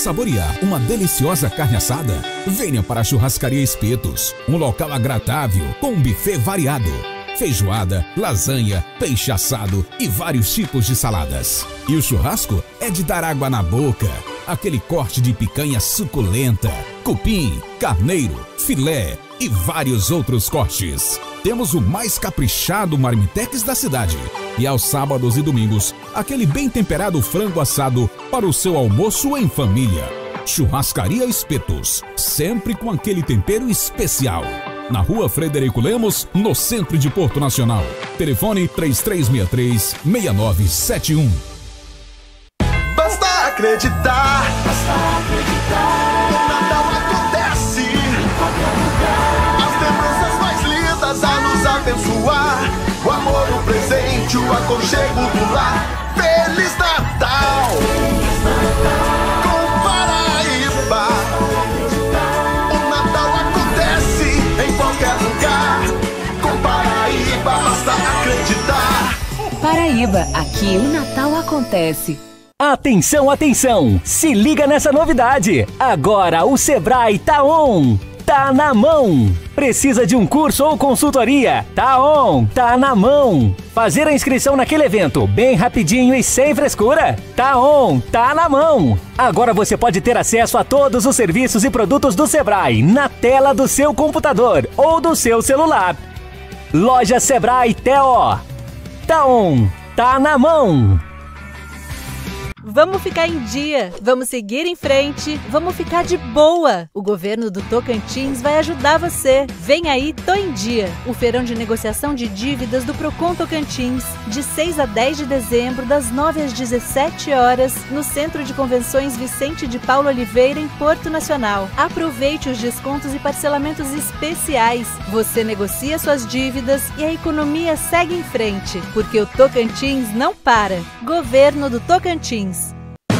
saborear uma deliciosa carne assada? Venha para a Churrascaria Espetos, um local agradável com um buffet variado. Feijoada, lasanha, peixe assado e vários tipos de saladas. E o churrasco é de dar água na boca. Aquele corte de picanha suculenta, cupim, carneiro, filé e vários outros cortes. Temos o mais caprichado marmitex da cidade. E aos sábados e domingos, aquele bem temperado frango assado para o seu almoço em família. Churrascaria Espetos, sempre com aquele tempero especial. Na rua Frederico Lemos, no centro de Porto Nacional. Telefone 3363-6971. Basta acreditar. Basta acreditar. Presente, o aconchego do lar. Feliz Natal! Feliz Natal! Com Paraíba! O Natal acontece em qualquer lugar. Com Paraíba, basta acreditar. Paraíba, aqui o Natal acontece. Atenção, atenção! Se liga nessa novidade! Agora o Sebrae tá on! Tá na mão! Precisa de um curso ou consultoria? Tá on! Tá na mão! Fazer a inscrição naquele evento bem rapidinho e sem frescura? Tá on! Tá na mão! Agora você pode ter acesso a todos os serviços e produtos do Sebrae na tela do seu computador ou do seu celular. Loja Sebrae TO. Tá on! Tá na mão! Vamos ficar em dia, vamos seguir em frente, vamos ficar de boa. O governo do Tocantins vai ajudar você. Vem aí, Tô em Dia, o feirão de negociação de dívidas do Procon Tocantins, de 6 a 10 de dezembro, das 9 às 17 horas, no Centro de Convenções Vicente de Paulo Oliveira, em Porto Nacional. Aproveite os descontos e parcelamentos especiais. Você negocia suas dívidas e a economia segue em frente, porque o Tocantins não para. Governo do Tocantins.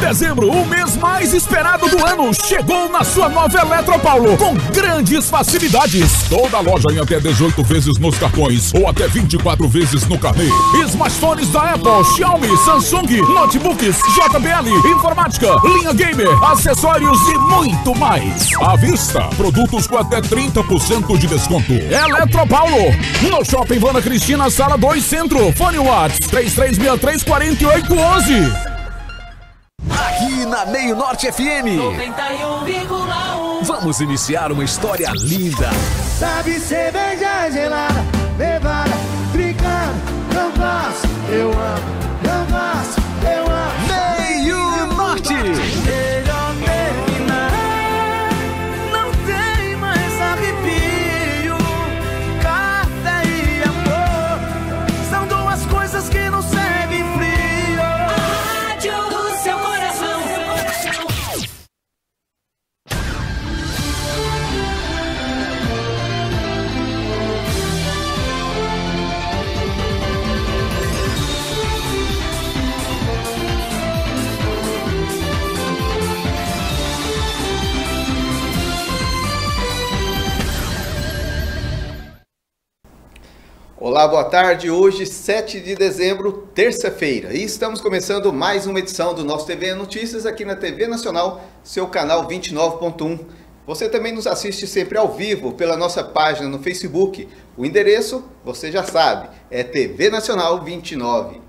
Dezembro, o mês mais esperado do ano, chegou na sua nova Eletropaulo com grandes facilidades. Toda loja em até 18 vezes nos cartões ou até 24 vezes no carnê. Smartphones da Apple, Xiaomi, Samsung, notebooks, JBL, informática, linha gamer, acessórios e muito mais. À vista, produtos com até 30% de desconto. Eletropaulo, no Shopping Vana Cristina, sala 2 Centro. Fone Whats 3363 4811. Aqui na Meio Norte FM. 91,1. Vamos iniciar uma história linda. Sabe cerveja gelada, levada, brincando, não gosto, eu amo, Olá, boa tarde. Hoje, 7 de dezembro, terça-feira, e estamos começando mais uma edição do nosso TV Notícias aqui na TV Nacional, seu canal 29.1. Você também nos assiste sempre ao vivo pela nossa página no Facebook. O endereço, você já sabe, é TV Nacional 29.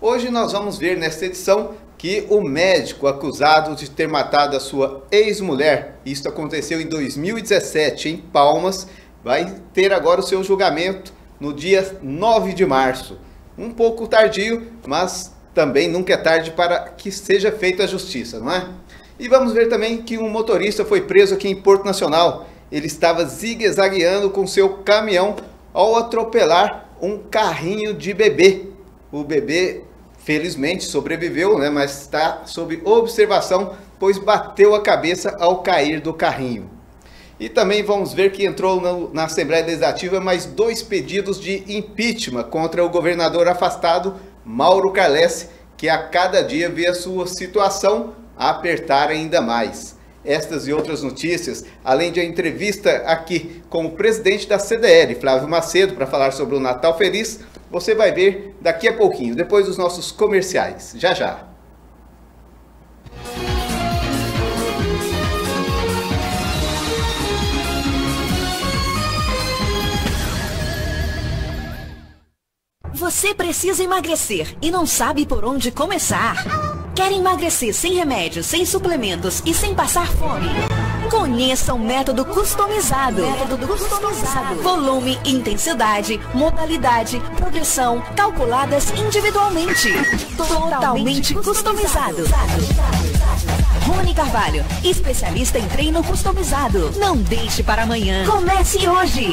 Hoje nós vamos ver nesta edição que o médico acusado de ter matado a sua ex-mulher, isto aconteceu em 2017 em Palmas, vai ter agora o seu julgamento no dia 9 de março. Um pouco tardio, mas também nunca é tarde para que seja feita a justiça, não é? E vamos ver também que um motorista foi preso aqui em Porto Nacional. Ele estava zigue-zagueando com seu caminhão ao atropelar um carrinho de bebê. O bebê, felizmente, sobreviveu, né? mas está sob observação, pois bateu a cabeça ao cair do carrinho. E também vamos ver que entrou no, na Assembleia Legislativa mais dois pedidos de impeachment contra o governador afastado, Mauro Carles, que a cada dia vê a sua situação apertar ainda mais. Estas e outras notícias, além de a entrevista aqui com o presidente da CDL, Flávio Macedo, para falar sobre o Natal Feliz, você vai ver daqui a pouquinho, depois dos nossos comerciais. Já já. Você precisa emagrecer e não sabe por onde começar? Quer emagrecer sem remédios, sem suplementos e sem passar fome? Conheça o método customizado. Método customizado. Volume, intensidade, modalidade, progressão, calculadas individualmente. Totalmente customizado. Rony Carvalho, especialista em treino customizado. Não deixe para amanhã. Comece hoje.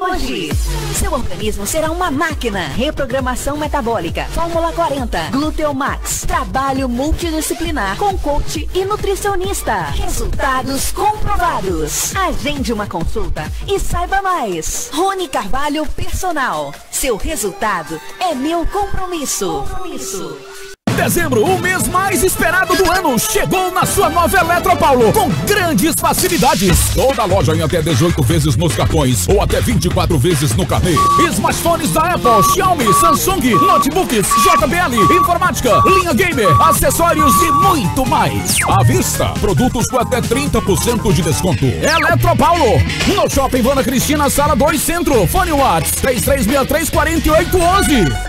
Hoje. Seu organismo será uma máquina. Reprogramação metabólica. Fórmula 40. Gluteomax. Trabalho multidisciplinar com coach e nutricionista. Resultados comprovados. Agende uma consulta e saiba mais. Rony Carvalho Personal. Seu resultado é meu compromisso. Compromisso. Dezembro, o mês mais esperado do ano, chegou na sua nova Eletropaulo com grandes facilidades. Toda loja em até 18 vezes nos cartões ou até 24 vezes no carnê. Smartphones da Apple, Xiaomi, Samsung, notebooks, JBL, informática, linha gamer, acessórios e muito mais. À vista, produtos com até 30% de desconto. Eletropaulo, no Shopping Vana Cristina, Sala 2 Centro. Fone 3363 4811.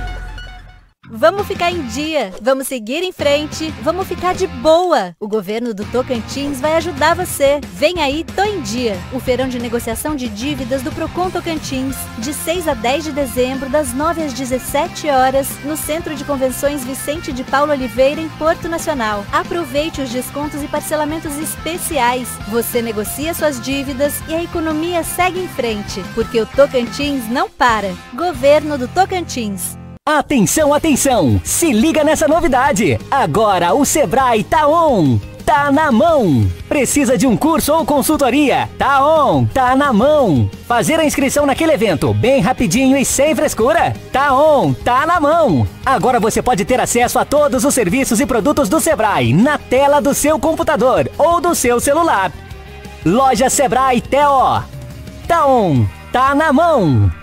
Vamos ficar em dia, vamos seguir em frente, vamos ficar de boa. O governo do Tocantins vai ajudar você. Vem aí, Tô em Dia, o feirão de negociação de dívidas do Procon Tocantins, de 6 a 10 de dezembro, das 9 às 17 horas, no Centro de Convenções Vicente de Paulo Oliveira, em Porto Nacional. Aproveite os descontos e parcelamentos especiais. Você negocia suas dívidas e a economia segue em frente, porque o Tocantins não para. Governo do Tocantins. Atenção, atenção! Se liga nessa novidade! Agora o Sebrae tá on! Tá na mão! Precisa de um curso ou consultoria? Tá on! Tá na mão! Fazer a inscrição naquele evento bem rapidinho e sem frescura? Tá on! Tá na mão! Agora você pode ter acesso a todos os serviços e produtos do Sebrae na tela do seu computador ou do seu celular. Loja Sebrae TO. Tá on! Tá na mão!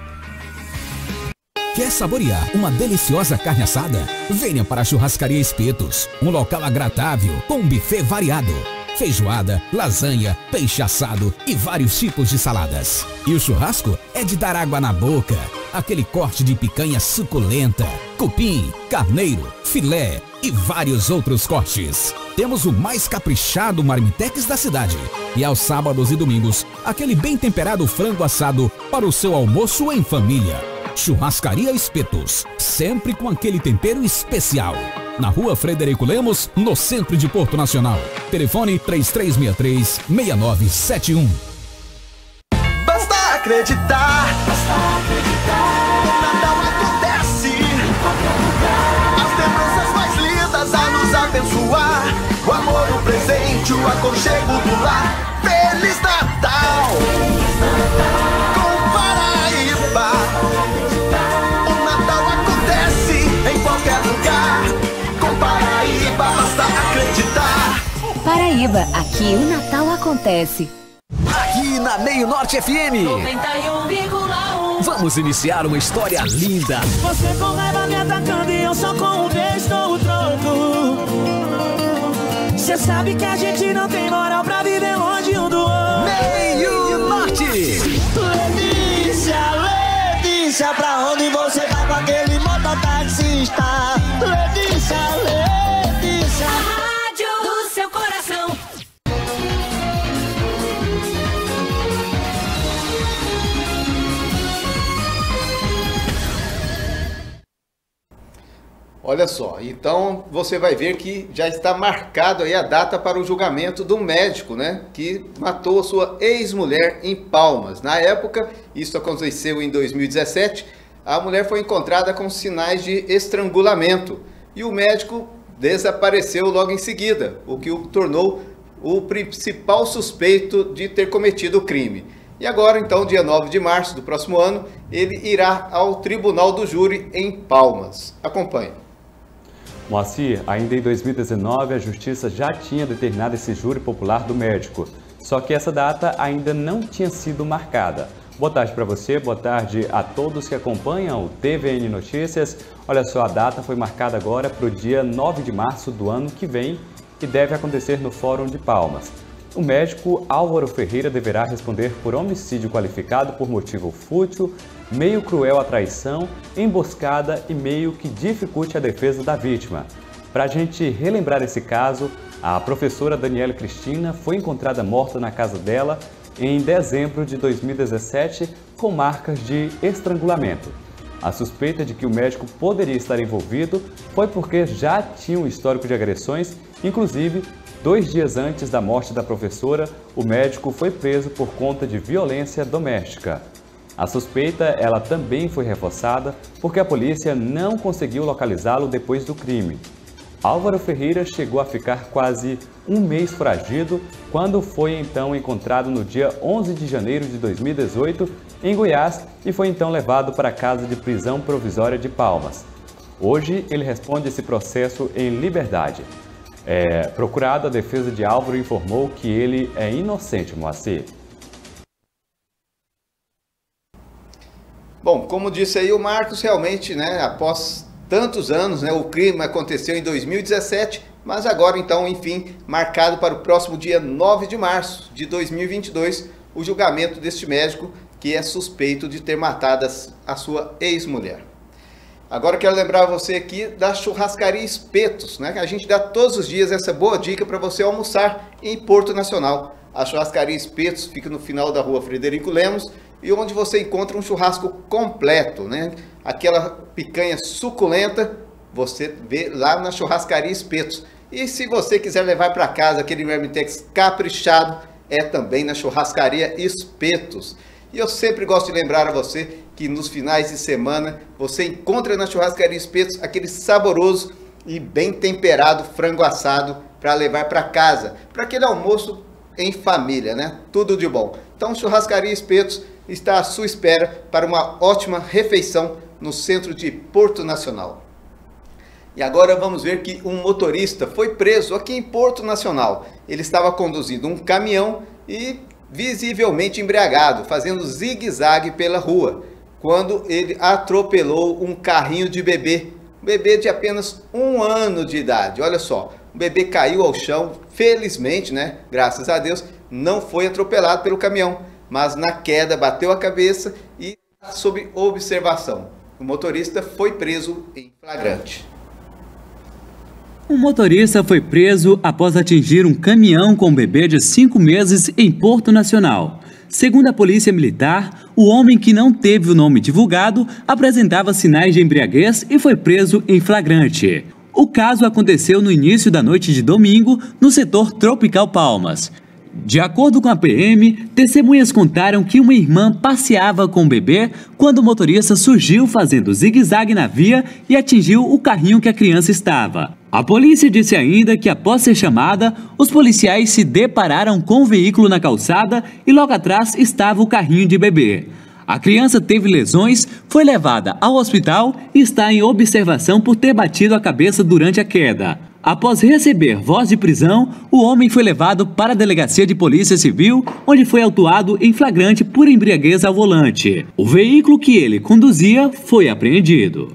Quer saborear uma deliciosa carne assada? Venha para a Churrascaria Espetos, um local agradável com um buffet variado. Feijoada, lasanha, peixe assado e vários tipos de saladas. E o churrasco é de dar água na boca. Aquele corte de picanha suculenta, cupim, carneiro, filé e vários outros cortes. Temos o mais caprichado marmitex da cidade. E aos sábados e domingos, aquele bem temperado frango assado para o seu almoço em família. Churrascaria Espetos, sempre com aquele tempero especial. Na rua Frederico Lemos, no centro de Porto Nacional. Telefone 3363-6971. Basta acreditar. Basta acreditar. Natal acontece. As lembranças mais lindas a nos abençoar. O amor, o presente, o aconchego do lar. Paraíba, aqui o Natal acontece. Aqui na Meio Norte FM. 91,1. Vamos iniciar uma história linda. Você com raiva me atacando e eu só com um beijo dou o troco. Cê sabe que a gente não tem moral pra viver longe um do outro. Meio Norte. Letícia, Letícia, pra onde você vai com aquele mototaxista? Letícia, Olha só, então você vai ver que já está marcado aí a data para o julgamento do médico, né, que matou a sua ex-mulher em Palmas. Na época, isso aconteceu em 2017, a mulher foi encontrada com sinais de estrangulamento e o médico desapareceu logo em seguida, o que o tornou o principal suspeito de ter cometido o crime. E agora, então, dia 9 de março do próximo ano, ele irá ao Tribunal do Júri em Palmas. Acompanhe. Moacir, ainda em 2019, a Justiça já tinha determinado esse júri popular do médico, só que essa data ainda não tinha sido marcada. Boa tarde para você, boa tarde a todos que acompanham o TVN Notícias. Olha só, a data foi marcada agora para o dia 9 de março do ano que vem e deve acontecer no Fórum de Palmas. O médico Álvaro Ferreira deverá responder por homicídio qualificado por motivo fútil meio cruel a traição, emboscada e meio que dificulte a defesa da vítima. Para a gente relembrar esse caso, a professora Daniela Cristina foi encontrada morta na casa dela em dezembro de 2017 com marcas de estrangulamento. A suspeita de que o médico poderia estar envolvido foi porque já tinha um histórico de agressões, inclusive dois dias antes da morte da professora, o médico foi preso por conta de violência doméstica. A suspeita ela também foi reforçada porque a polícia não conseguiu localizá-lo depois do crime. Álvaro Ferreira chegou a ficar quase um mês foragido quando foi então encontrado no dia 11 de janeiro de 2018 em Goiás e foi então levado para a casa de prisão provisória de Palmas. Hoje ele responde esse processo em liberdade. É, procurado, a defesa de Álvaro informou que ele é inocente, Moacir. Bom, como disse aí o Marcos, realmente, né, após tantos anos, né? O crime aconteceu em 2017, mas agora então, enfim, marcado para o próximo dia 9 de março de 2022, o julgamento deste médico que é suspeito de ter matado a sua ex-mulher. Agora quero lembrar você aqui da churrascaria Espetos, né? A gente dá todos os dias essa boa dica para você almoçar em Porto Nacional. A churrascaria Espetos fica no final da rua Frederico Lemos e onde você encontra um churrasco completo, né? Aquela picanha suculenta, você vê lá na churrascaria Espetos. E se você quiser levar para casa aquele marmitex caprichado, é também na churrascaria Espetos. E eu sempre gosto de lembrar a você que nos finais de semana você encontra na churrascaria Espetos aquele saboroso e bem temperado frango assado para levar para casa, para aquele almoço em família, né? Tudo de bom. Então, churrascaria Espetos está à sua espera para uma ótima refeição no centro de Porto Nacional. E agora vamos ver que um motorista foi preso aqui em Porto Nacional. Ele estava conduzindo um caminhão e visivelmente embriagado, fazendo zigue-zague pela rua, quando ele atropelou um carrinho de bebê, um bebê de apenas um ano de idade. Olha só, o bebê caiu ao chão, felizmente, né? Graças a Deus, não foi atropelado pelo caminhão mas na queda bateu a cabeça e sob observação. O motorista foi preso em flagrante. Um motorista foi preso após atingir um caminhão com um bebê de cinco meses em Porto Nacional. Segundo a Polícia Militar, o homem que não teve o nome divulgado apresentava sinais de embriaguez e foi preso em flagrante. O caso aconteceu no início da noite de domingo no setor Tropical Palmas. De acordo com a PM, testemunhas contaram que uma irmã passeava com o bebê quando o motorista surgiu fazendo zigue-zague na via e atingiu o carrinho que a criança estava. A polícia disse ainda que, após ser chamada, os policiais se depararam com o veículo na calçada e logo atrás estava o carrinho de bebê. A criança teve lesões, foi levada ao hospital e está em observação por ter batido a cabeça durante a queda. Após receber voz de prisão, o homem foi levado para a delegacia de polícia civil, onde foi autuado em flagrante por embriaguez ao volante. O veículo que ele conduzia foi apreendido.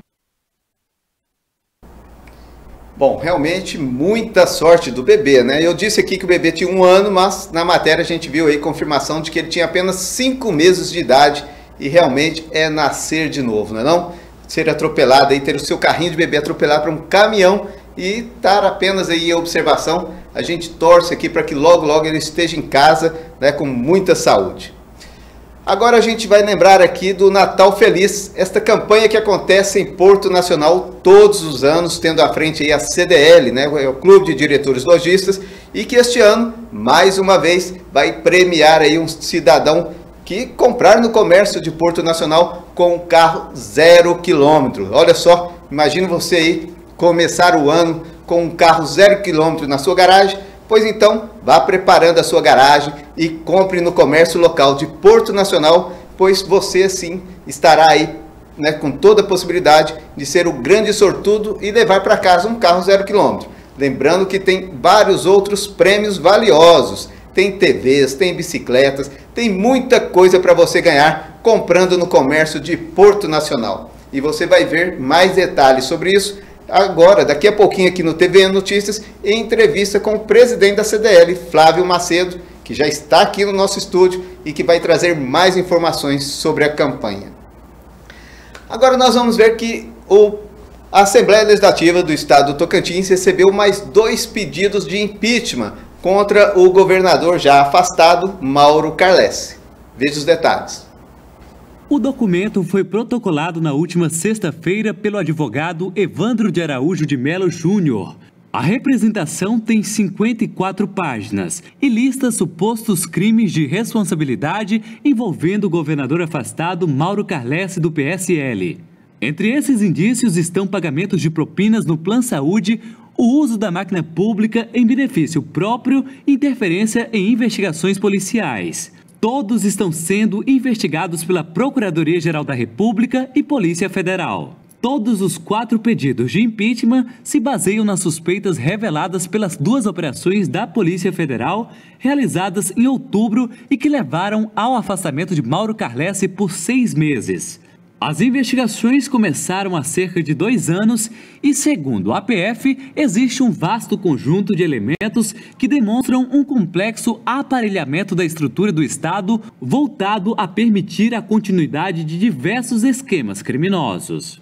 Bom, realmente muita sorte do bebê, né? Eu disse aqui que o bebê tinha um ano, mas na matéria a gente viu aí confirmação de que ele tinha apenas cinco meses de idade e realmente é nascer de novo, não é não? Ser atropelado aí, ter o seu carrinho de bebê atropelado para um caminhão e estar apenas aí em observação. A gente torce aqui para que logo, logo ele esteja em casa né, com muita saúde. Agora a gente vai lembrar aqui do Natal Feliz, esta campanha que acontece em Porto Nacional todos os anos, tendo à frente aí a CDL, né, o Clube de Diretores Logistas, e que este ano, mais uma vez, vai premiar aí um cidadão que comprar no comércio de Porto Nacional com um carro zero quilômetro. Olha só, imagina você aí começar o ano com um carro zero quilômetro na sua garagem, pois então vá preparando a sua garagem e compre no comércio local de Porto Nacional, pois você assim estará aí né, com toda a possibilidade de ser o grande sortudo e levar para casa um carro zero quilômetro. Lembrando que tem vários outros prêmios valiosos. Tem TVs, tem bicicletas, tem muita coisa para você ganhar comprando no comércio de Porto Nacional. E você vai ver mais detalhes sobre isso agora, daqui a pouquinho aqui no TV Notícias, em entrevista com o presidente da CDL, Flávio Macedo, que já está aqui no nosso estúdio e que vai trazer mais informações sobre a campanha. Agora nós vamos ver que o, a Assembleia Legislativa do Estado do Tocantins recebeu mais dois pedidos de impeachment contra o governador já afastado, Mauro Carlesse. Veja os detalhes. O documento foi protocolado na última sexta-feira pelo advogado Evandro de Araújo de Melo Júnior. A representação tem 54 páginas e lista supostos crimes de responsabilidade envolvendo o governador afastado Mauro Carlesse do PSL. Entre esses indícios estão pagamentos de propinas no Plano Saúde, o uso da máquina pública em benefício próprio e interferência em investigações policiais. Todos estão sendo investigados pela Procuradoria-Geral da República e Polícia Federal. Todos os quatro pedidos de impeachment se baseiam nas suspeitas reveladas pelas duas operações da Polícia Federal realizadas em outubro e que levaram ao afastamento de Mauro Carlesse por seis meses. As investigações começaram há cerca de dois anos e, segundo a APF, existe um vasto conjunto de elementos que demonstram um complexo aparelhamento da estrutura do Estado voltado a permitir a continuidade de diversos esquemas criminosos.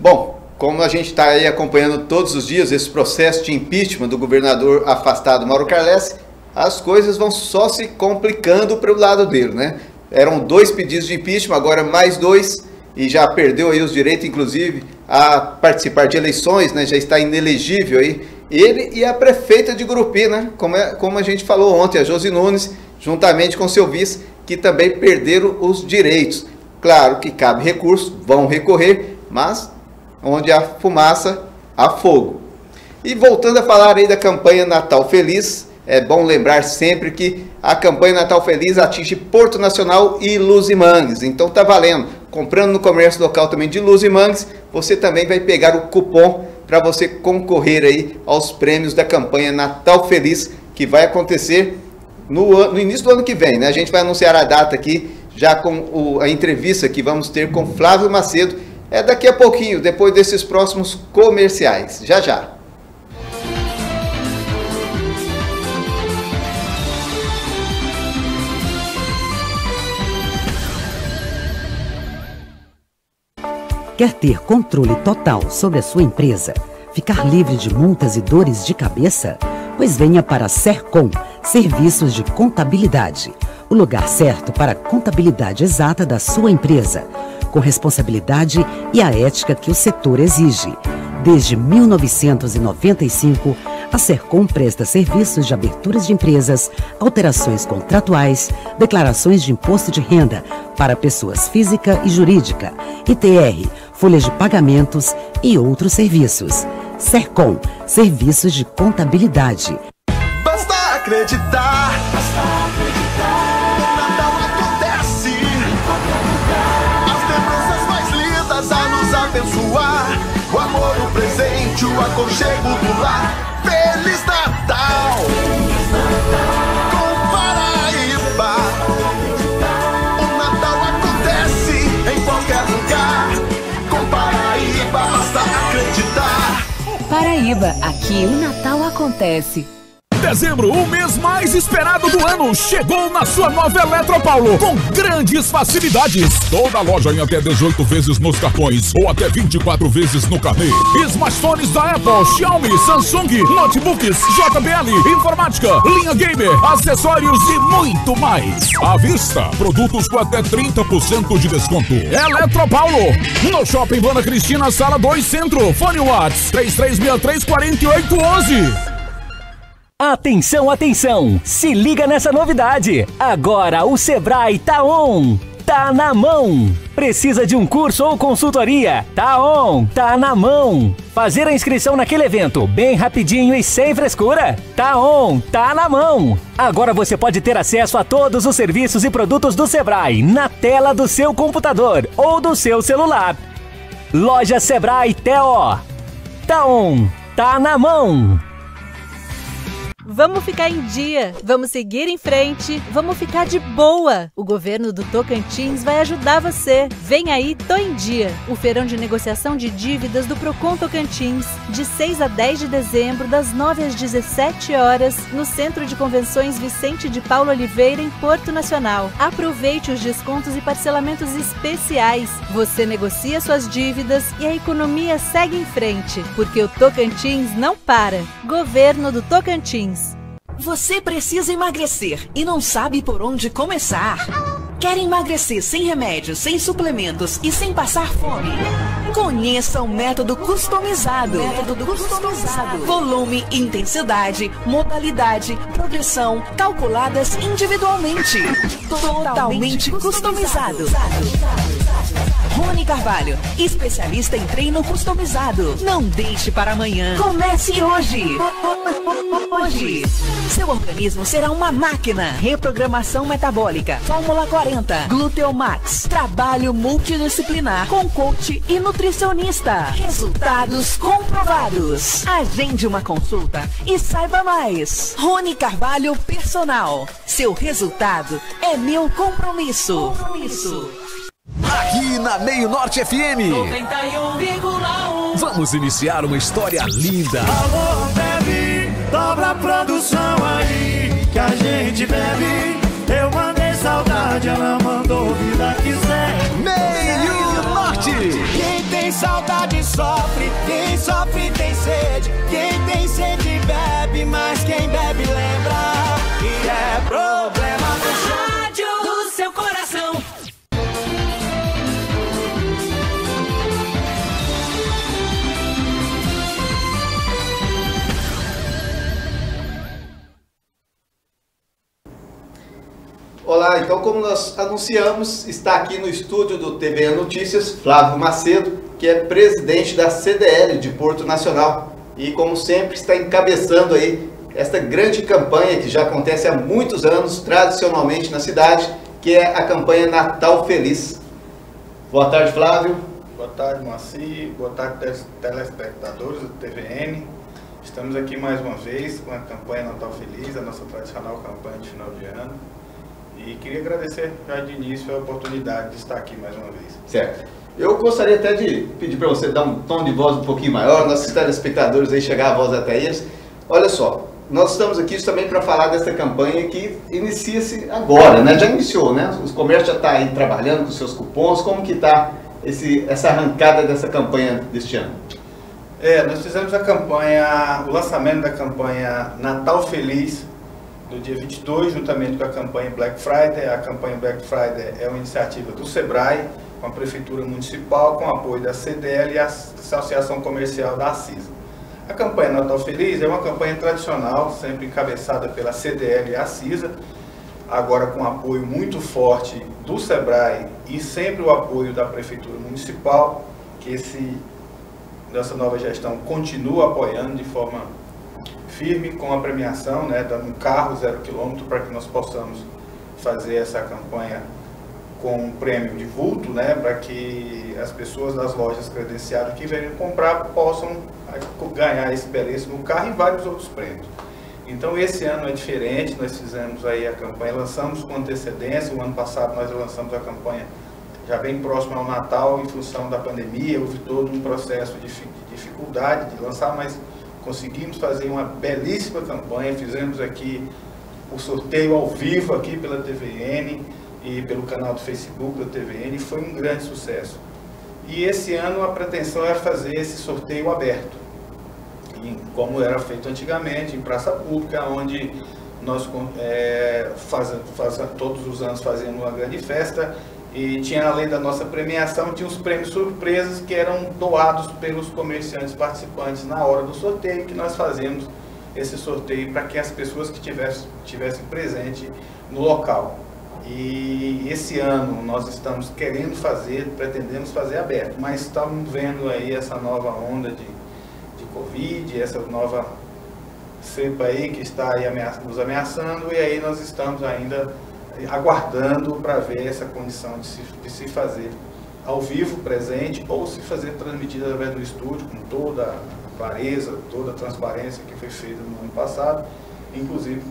Bom, como a gente está aí acompanhando todos os dias esse processo de impeachment do governador afastado Mauro Carlesse, as coisas vão só se complicando para o lado dele, né? Eram dois pedidos de impeachment, agora mais dois, e já perdeu aí os direitos, inclusive, a participar de eleições, né? Já está inelegível aí. Ele e a prefeita de Gurupi, né? Como, é, como a gente falou ontem, a Josi Nunes, juntamente com seu vice, que também perderam os direitos. Claro que cabe recurso, vão recorrer, mas onde há fumaça, há fogo. E voltando a falar aí da campanha Natal Feliz, é bom lembrar sempre que a campanha Natal Feliz atinge Porto Nacional e Luz e Mangues. Então tá valendo. Comprando no comércio local também de Luz e Mangues, você também vai pegar o cupom para você concorrer aí aos prêmios da campanha Natal Feliz, que vai acontecer no, no início do ano que vem. Né? A gente vai anunciar a data aqui, já com o, a entrevista que vamos ter com Flávio Macedo. É daqui a pouquinho, depois desses próximos comerciais. Já já. Quer ter controle total sobre a sua empresa? Ficar livre de multas e dores de cabeça? Pois venha para a Sercom, Serviços de Contabilidade. O lugar certo para a contabilidade exata da sua empresa, com responsabilidade e a ética que o setor exige. Desde 1995, a Sercom presta serviços de aberturas de empresas, alterações contratuais, declarações de imposto de renda para pessoas física e jurídica, ITR, folhas de pagamentos e outros serviços. Sercom, serviços de contabilidade. Basta acreditar. Basta acreditar. Acontece. As lembranças mais lindas a nos abençoar. O amor, presente, o aconchego do lar. Paraíba, aqui o Natal acontece. Dezembro, o mês mais esperado do ano, chegou na sua nova Eletropaulo com grandes facilidades. Toda loja em até 18 vezes nos cartões ou até 24 vezes no carnê. Smartphones da Apple, Xiaomi, Samsung, notebooks, JBL, informática, linha gamer, acessórios e muito mais. À vista, produtos com até 30% de desconto. Eletropaulo, no Shopping Dona Cristina, Sala 2 Centro. Fone Watts 3363 4811. Atenção, atenção! Se liga nessa novidade! Agora o Sebrae tá on! Tá na mão! Precisa de um curso ou consultoria? Tá on! Tá na mão! Fazer a inscrição naquele evento bem rapidinho e sem frescura? Tá on! Tá na mão! Agora você pode ter acesso a todos os serviços e produtos do Sebrae na tela do seu computador ou do seu celular. Loja Sebrae TO. Tá on! Tá na mão! Vamos ficar em dia, vamos seguir em frente, vamos ficar de boa. O governo do Tocantins vai ajudar você. Vem aí, tô em dia. O feirão de negociação de dívidas do Procon Tocantins, de 6 a 10 de dezembro, das 9 às 17 horas, no Centro de Convenções Vicente de Paulo Oliveira, em Porto Nacional. Aproveite os descontos e parcelamentos especiais. Você negocia suas dívidas e a economia segue em frente, porque o Tocantins não para. Governo do Tocantins. Você precisa emagrecer e não sabe por onde começar. Quer emagrecer sem remédios, sem suplementos e sem passar fome? Conheça o método customizado. Método customizado. Volume, intensidade, modalidade, progressão, calculadas individualmente. Totalmente customizado. Rony Carvalho, especialista em treino customizado. Não deixe para amanhã. Comece hoje. Hoje. Seu organismo será uma máquina. Reprogramação metabólica. Fórmula 40. Gluteomax. Trabalho multidisciplinar com coach e nutricionista. Resultados comprovados. Agende uma consulta e saiba mais. Rony Carvalho Personal. Seu resultado é meu compromisso. Compromisso. Aqui na Meio Norte FM. 91,1. Vamos iniciar uma história linda. Alô, bebe, dobra a produção aí, que a gente bebe. Eu mandei saudade, ela mandou vida quiser. Meio Norte. Quem tem saudade sofre, quem sofre tem sede. Quem tem sede bebe, mas quem bebe Olá, então como nós anunciamos, está aqui no estúdio do TVN Notícias Flávio Macedo, que é presidente da CDL de Porto Nacional e como sempre está encabeçando aí esta grande campanha que já acontece há muitos anos, tradicionalmente na cidade, que é a campanha Natal Feliz. Boa tarde, Flávio. Boa tarde, Moacir. Boa tarde, telespectadores do TVN. Estamos aqui mais uma vez com a campanha Natal Feliz, a nossa tradicional campanha de final de ano. E queria agradecer já de início a oportunidade de estar aqui mais uma vez. Certo. Eu gostaria até de pedir para você dar um tom de voz um pouquinho maior, nossos telespectadores aí chegar a voz até eles. Olha só, nós estamos aqui também para falar dessa campanha que inicia-se agora, né? Já iniciou, né? Os comércios já estão aí trabalhando com seus cupons. Como que está essa arrancada dessa campanha deste ano? É, nós fizemos a campanha, o lançamento da campanha Natal Feliz no dia 22, juntamente com a campanha Black Friday. A campanha Black Friday é uma iniciativa do SEBRAE, com a Prefeitura Municipal, com o apoio da CDL e a Associação Comercial da CISA. A campanha Natal Feliz é uma campanha tradicional, sempre encabeçada pela CDL e a CISA, agora com apoio muito forte do SEBRAE e sempre o apoio da Prefeitura Municipal, que esse, dessa nova gestão continua apoiando de forma firme com a premiação, né, dando um carro zero quilômetro para que nós possamos fazer essa campanha com um prêmio de vulto, né, para que as pessoas das lojas credenciadas que venham comprar possam ganhar esse belíssimo carro e vários outros prêmios. Então esse ano é diferente, nós fizemos aí a campanha, lançamos com antecedência, o ano passado nós lançamos a campanha já bem próximo ao Natal, em função da pandemia, houve todo um processo de dificuldade de lançar, mas conseguimos fazer uma belíssima campanha, fizemos aqui o sorteio ao vivo aqui pela TVN e pelo canal do Facebook da TVN, foi um grande sucesso. E esse ano a pretensão é fazer esse sorteio aberto, como era feito antigamente, em praça pública, onde nós é, faz, faz- todos os anos fazíamos uma grande festa e tinha além da nossa premiação, tinha os prêmios surpresas que eram doados pelos comerciantes participantes na hora do sorteio, que nós fazemos esse sorteio para que as pessoas que tivessem, tivessem presente no local. E esse ano nós estamos querendo fazer, pretendemos fazer aberto, mas estamos vendo aí essa nova onda de, de Covid, essa nova cepa aí que está aí ameaça- nos ameaçando, e aí nós estamos ainda aguardando para ver essa condição de se, de se fazer ao vivo, presente, ou se fazer transmitida através do estúdio, com toda a clareza, toda a transparência que foi feita no ano passado. inclusive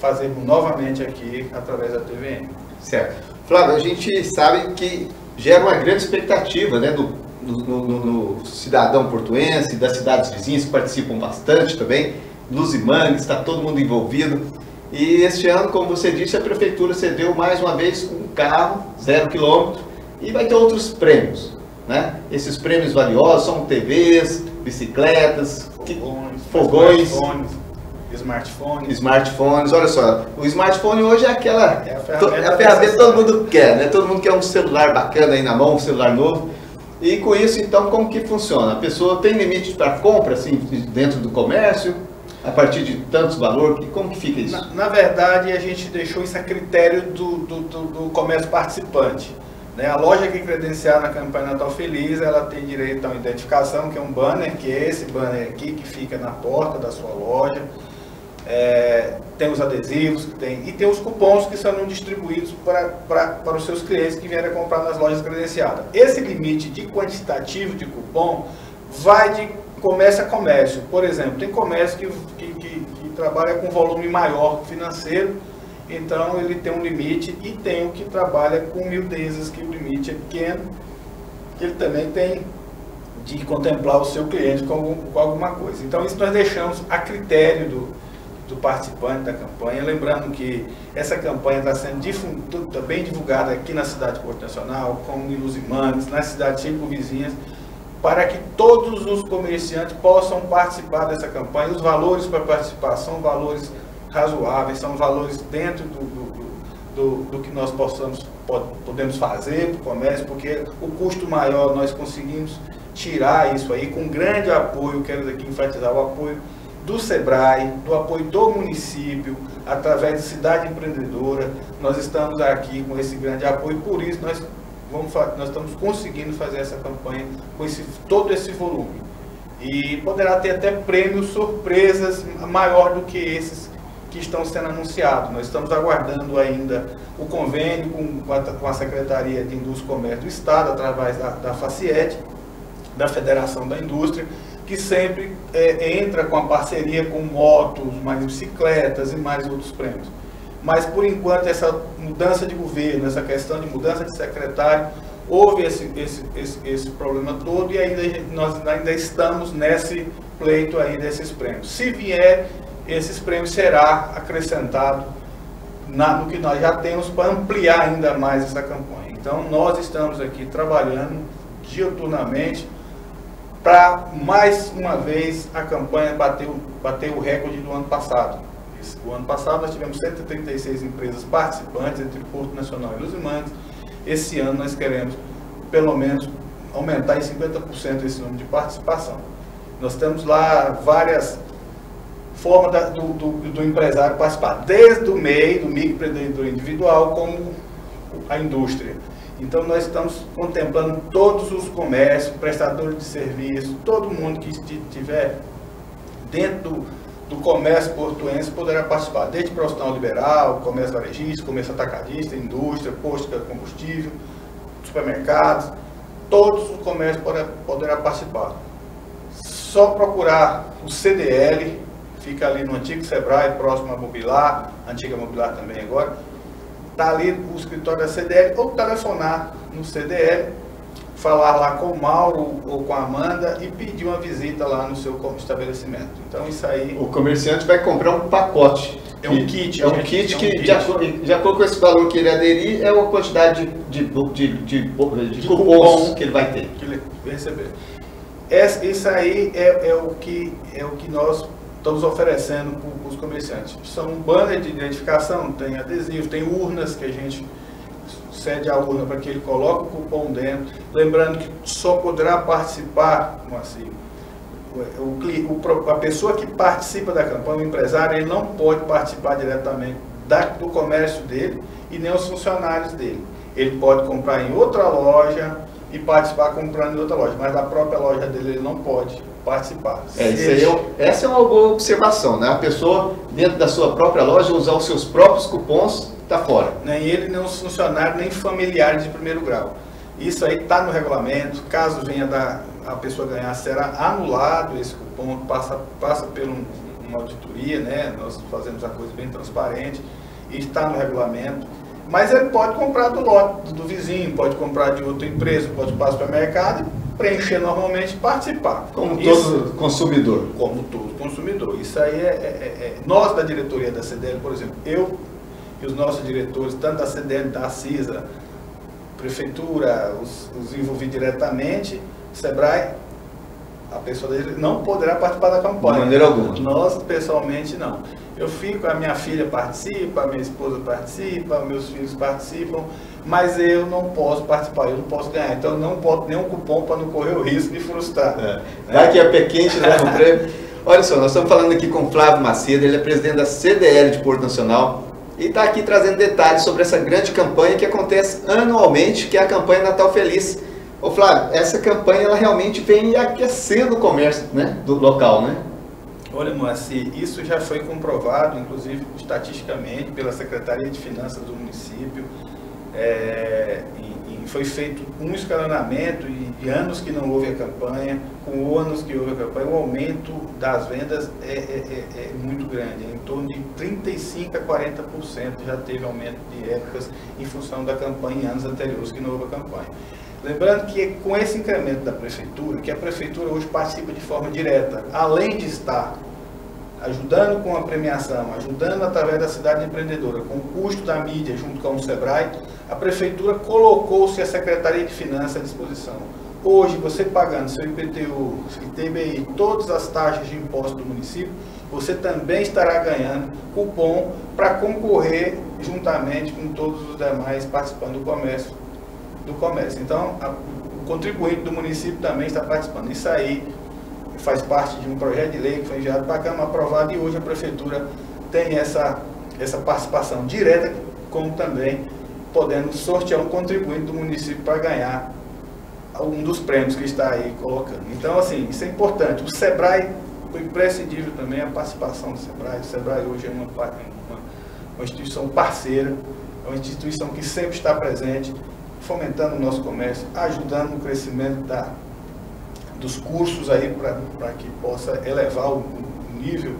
fazemos novamente aqui através da TVM. Certo. Flávio, a gente sabe que gera uma grande expectativa né, do, no, no, no cidadão portuense, das cidades vizinhas que participam bastante também, Luz Mangues, está todo mundo envolvido. E este ano, como você disse, a prefeitura cedeu mais uma vez um carro, zero quilômetro, e vai ter outros prêmios. Né? Esses prêmios valiosos são TVs, bicicletas, fogões, fogões smartphones, smartphones. Smartphones, olha só, o smartphone hoje é aquela. É a ferramenta, é a ferramenta que todo mundo quer, né? Todo mundo quer um celular bacana aí na mão, um celular novo. E com isso, então, como que funciona? A pessoa tem limite para compra, assim, dentro do comércio? A partir de tantos valores? Como que fica isso? Na, na, verdade, a gente deixou isso a critério do, do, do, do comércio participante. Né? A loja que credenciar na campanha Natal Feliz, ela tem direito a uma identificação, que é um banner, que é esse banner aqui, que fica na porta da sua loja. É, tem os adesivos, tem, e tem os cupons que serão distribuídos para, para, para os seus clientes que vierem comprar nas lojas credenciadas. Esse limite de quantitativo de cupom vai de comércio a comércio. Por exemplo, tem comércio que, que, que, que trabalha com volume maior financeiro, então ele tem um limite, e tem o que trabalha com miudezas, que o limite é pequeno, que ele também tem de contemplar o seu cliente com, com alguma coisa. Então isso nós deixamos a critério do, do participante da campanha. Lembrando que essa campanha está sendo tá bem divulgada aqui na cidade de Porto Nacional, como em Luzimantes, na cidade circunvizinhas, para que todos os comerciantes possam participar dessa campanha. Os valores para participar são valores razoáveis, são valores dentro do, do, do, do que nós possamos, podemos fazer para o comércio, porque o custo maior nós conseguimos tirar isso aí com grande apoio, quero aqui enfatizar o apoio do SEBRAE, do apoio do município, através da Cidade Empreendedora. Nós estamos aqui com esse grande apoio, por isso nós, vamos, nós estamos conseguindo fazer essa campanha com esse, todo esse volume. E poderá ter até prêmios surpresas maior do que esses que estão sendo anunciados. Nós estamos aguardando ainda o convênio com a, com a Secretaria de Indústria e Comércio do Estado, através da, da FACIET, da Federação da Indústria, que sempre é, entra com a parceria com motos, mais bicicletas e mais outros prêmios. Mas, por enquanto, essa mudança de governo, essa questão de mudança de secretário, houve esse, esse, esse, esse problema todo e ainda, nós ainda estamos nesse pleito aí desses prêmios. Se vier, esses prêmios será acrescentado na, no que nós já temos para ampliar ainda mais essa campanha. Então, nós estamos aqui trabalhando diuturnamente para mais uma vez a campanha bater, bater o recorde do ano passado. O ano passado nós tivemos 136 empresas participantes entre Porto Nacional e Luzimantes. Esse ano nós queremos pelo menos aumentar em 50% esse número de participação. Nós temos lá várias formas da, do, do, do, empresário participar, desde o MEI, do microempreendedor individual, como a indústria. Então nós estamos contemplando todos os comércios, prestadores de serviço, todo mundo que estiver dentro do, do comércio portuense poderá participar, desde profissional liberal, comércio varejista, comércio atacadista, indústria, posto de combustível, supermercados, todos os comércios poderá, participar. Só procurar o CDL, fica ali no antigo Sebrae, próximo a Mobilar, antiga Mobilar também agora, está ali o escritório da CDL, ou telefonar no CDL, falar lá com o Mauro ou com a Amanda e pedir uma visita lá no seu estabelecimento. Então isso aí. O comerciante vai comprar um pacote. É um kit. É um kit que, é kit. De, acordo, com esse valor que ele aderir, é a quantidade de, de, de, cupons que ele vai ter. Que ele vai receber. Isso aí é, é, o que, é o que nós estamos oferecendo para os comerciantes. São banner de identificação, tem adesivo, tem urnas que a gente cede a urna para que ele coloque o cupom dentro. Lembrando que só poderá participar, assim, o, a pessoa que participa da campanha, o empresário, ele não pode participar diretamente da, do comércio dele e nem os funcionários dele. Ele pode comprar em outra loja e participar comprando em outra loja, mas da própria loja dele ele não pode participar. É, isso é, essa é uma boa observação, né? A pessoa, dentro da sua própria loja, usar os seus próprios cupons, está fora. Nem ele, nem os funcionários, nem familiares de primeiro grau. Isso aí está no regulamento, caso venha da, a pessoa ganhar, será anulado esse cupom, passa, passa por um, uma auditoria, né? Nós fazemos a coisa bem transparente e está no regulamento. Mas ele pode comprar do lote do vizinho, pode comprar de outra empresa, pode passar para o mercado e preencher normalmente e participar. Como Isso- todo consumidor. como todo consumidor. Isso aí é, é- é- nós da diretoria da CDL, por exemplo, eu e os nossos diretores, tanto da CDL, da CISA, prefeitura, os, os envolvidos diretamente, Sebrae, a pessoa diretoria não poderá participar da campanha. De maneira alguma. Nós, pessoalmente, não. Eu fico, a minha filha participa, a minha esposa participa, meus filhos participam, mas eu não posso participar, eu não posso ganhar. Então eu não boto nenhum cupom para não correr o risco de frustrar. É. Vai que é pé quente, leva um prêmio. Olha só, nós estamos falando aqui com o Flávio Macedo, ele é presidente da CDL de Porto Nacional e está aqui trazendo detalhes sobre essa grande campanha que acontece anualmente, que é a campanha Natal Feliz. Ô Flávio, essa campanha ela realmente vem aquecendo o comércio né, do local, né? Olha, Moacir, isso já foi comprovado, inclusive estatisticamente, pela Secretaria de Finanças do município. É, e, e foi feito um escalonamento e, e anos que não houve a campanha, com anos que houve a campanha, o aumento das vendas é, é- é- é muito grande, em torno de 35% a 40% já teve aumento de épocas em função da campanha em anos anteriores que não houve a campanha. Lembrando que é com esse incremento da prefeitura, que a prefeitura hoje participa de forma direta, além de estar ajudando com a premiação, ajudando através da cidade empreendedora, com o custo da mídia junto com o Sebrae, a prefeitura colocou-se a Secretaria de Finanças à disposição. Hoje, você pagando seu IPTU, ITBI, todas as taxas de imposto do município, você também estará ganhando cupom para concorrer juntamente com todos os demais participantes do comércio. Do comércio. Então, a- o contribuinte do município também está participando. Isso aí faz parte de um projeto de lei que foi enviado para a Câmara aprovado e hoje a Prefeitura tem essa, essa participação direta, como também podendo sortear um contribuinte do município para ganhar um dos prêmios que está aí colocando. Então, assim, isso é importante. O SEBRAE foi imprescindível também a participação do SEBRAE. O SEBRAE hoje é uma, uma, uma instituição parceira, é uma instituição que sempre está presente, fomentando o nosso comércio, ajudando no crescimento da, dos cursos aí para que possa elevar o, o nível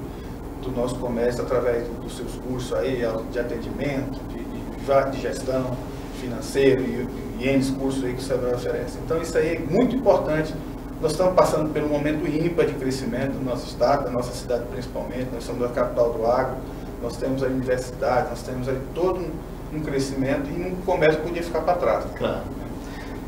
do nosso comércio através dos seus cursos aí de atendimento, de, de, de gestão financeira e, e N aí que o Sebrae oferece. Então isso aí é muito importante. Nós estamos passando por um momento ímpar de crescimento do nosso estado, da nossa cidade principalmente. Nós somos a capital do agro, nós temos a universidade, nós temos aí todo um, um crescimento e um comércio podia ficar para trás. Claro.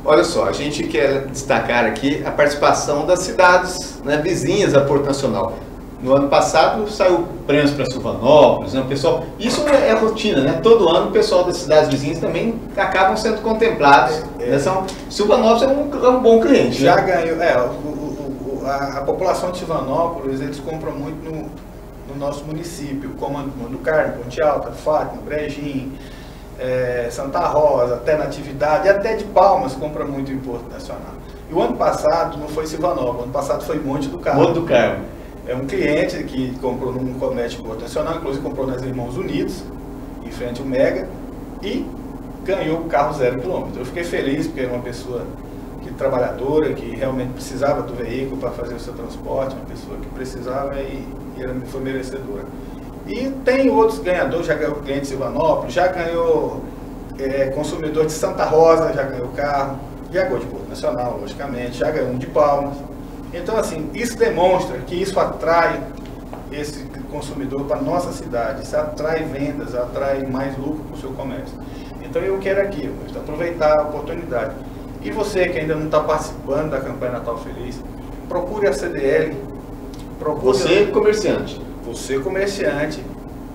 Olha só, a gente quer destacar aqui a participação das cidades né, vizinhas a Porto Nacional. No ano passado saiu prêmios para Silvanópolis, né, o pessoal. Isso é, é rotina, né? Todo ano o pessoal das cidades vizinhas também acabam sendo contemplados. né, são, Silvanópolis é um, é um bom cliente. Já né? ganhou, é, o- o- a, a população de Silvanópolis, eles compram muito no, no nosso município, como no Carmo, Ponte Alta, Fátima, Brejim, é, Santa Rosa, até Natividade, até de Palmas compra muito em Porto Nacional. E o ano passado não foi Silvanópolis, o ano passado foi Monte do Carmo. Monte do Carmo. É um cliente que comprou num comércio Nacional, inclusive comprou nas Irmãos Unidos, em frente ao Mega, e ganhou o carro zero quilômetro. Eu fiquei feliz porque era uma pessoa que trabalhadora, que realmente precisava do veículo para fazer o seu transporte, uma pessoa que precisava e, e era, foi merecedora. E tem outros ganhadores, já ganhou cliente de Silvanópolis, já ganhou é, consumidor de Santa Rosa, já ganhou carro, já ganhou de Porto Nacional, logicamente, já ganhou um de Palmas. Então, assim, isso demonstra que isso atrai esse consumidor para a nossa cidade, isso atrai vendas, atrai mais lucro para o seu comércio. Então, eu quero aqui, eu aproveitar a oportunidade. E você que ainda não está participando da campanha Natal Feliz, procure a CDL. Procure Você, comerciante. Você, comerciante,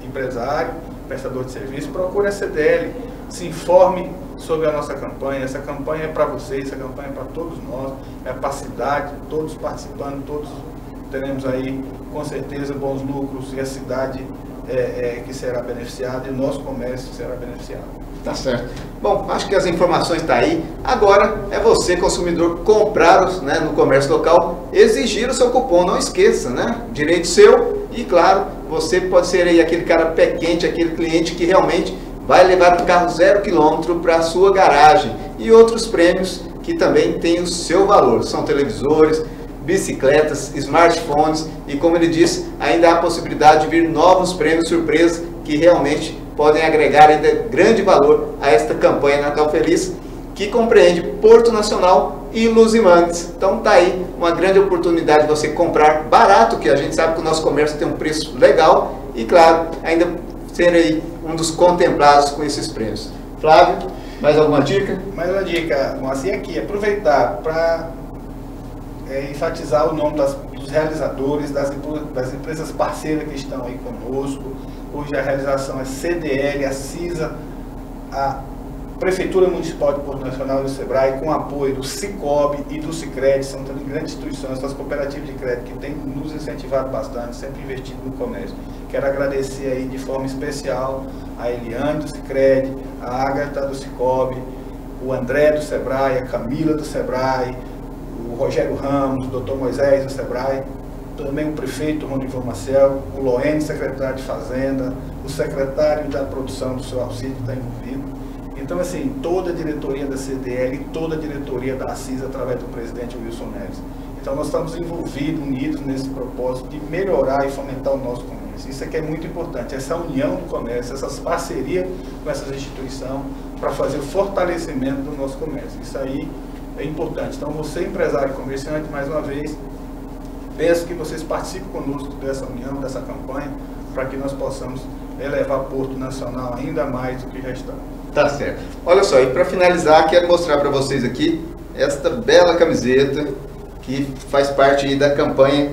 empresário, prestador de serviço, procure a CDL, se informe sobre a nossa campanha. Essa campanha é para vocês, essa campanha é para todos nós, é para a cidade, todos participando, todos teremos aí com certeza bons lucros e a cidade é, é, que será beneficiada e o nosso comércio será beneficiado. Tá certo. Bom, acho que as informações estão aí. Agora é você, consumidor, comprar os, né, no comércio local, exigir o seu cupom. Não esqueça, né? Direito seu e, claro, você pode ser aí aquele cara pé quente, aquele cliente que realmente vai levar um carro zero quilômetro para a sua garagem. E outros prêmios que também têm o seu valor. São televisores, bicicletas, smartphones e, como ele disse, ainda há a possibilidade de vir novos prêmios surpresa que realmente podem agregar ainda grande valor a esta campanha Natal Feliz, que compreende Porto Nacional e Luzimantes. Então tá aí uma grande oportunidade de você comprar barato, que a gente sabe que o nosso comércio tem um preço legal e, claro, ainda ser aí um dos contemplados com esses prêmios. Flávio, mais alguma dica? Mais uma dica, Moacir, aqui, aproveitar para é, enfatizar o nome das, dos realizadores, das, das empresas parceiras que estão aí conosco. Hoje a realização é CDL, a CISA, a Prefeitura Municipal de Porto Nacional e SEBRAE, com apoio do Cicobi e do Cicred, são também grandes instituições, as cooperativas de crédito que têm nos incentivado bastante, sempre investindo no comércio. Quero agradecer aí de forma especial a Eliane do Cicred, a Agatha do Cicobi, o André do SEBRAE, a Camila do SEBRAE, o Rogério Ramos, o Dr. Moisés do SEBRAE, também o prefeito Ronival Marcel, o Loene, secretário de Fazenda, o secretário da produção do seu auxílio está envolvido. Então, assim, toda a diretoria da CDL, toda a diretoria da CIS, através do presidente Wilson Neves. Então, nós estamos envolvidos, unidos nesse propósito de melhorar e fomentar o nosso comércio. Isso aqui é muito importante, essa união do comércio, essas parcerias com essas instituições para fazer o fortalecimento do nosso comércio. Isso aí é importante. Então, você, empresário comerciante, mais uma vez, peço que vocês participem conosco dessa união, dessa campanha, para que nós possamos elevar Porto Nacional ainda mais do que já está. Tá certo. Olha só, e para finalizar, quero mostrar para vocês aqui esta bela camiseta que faz parte da campanha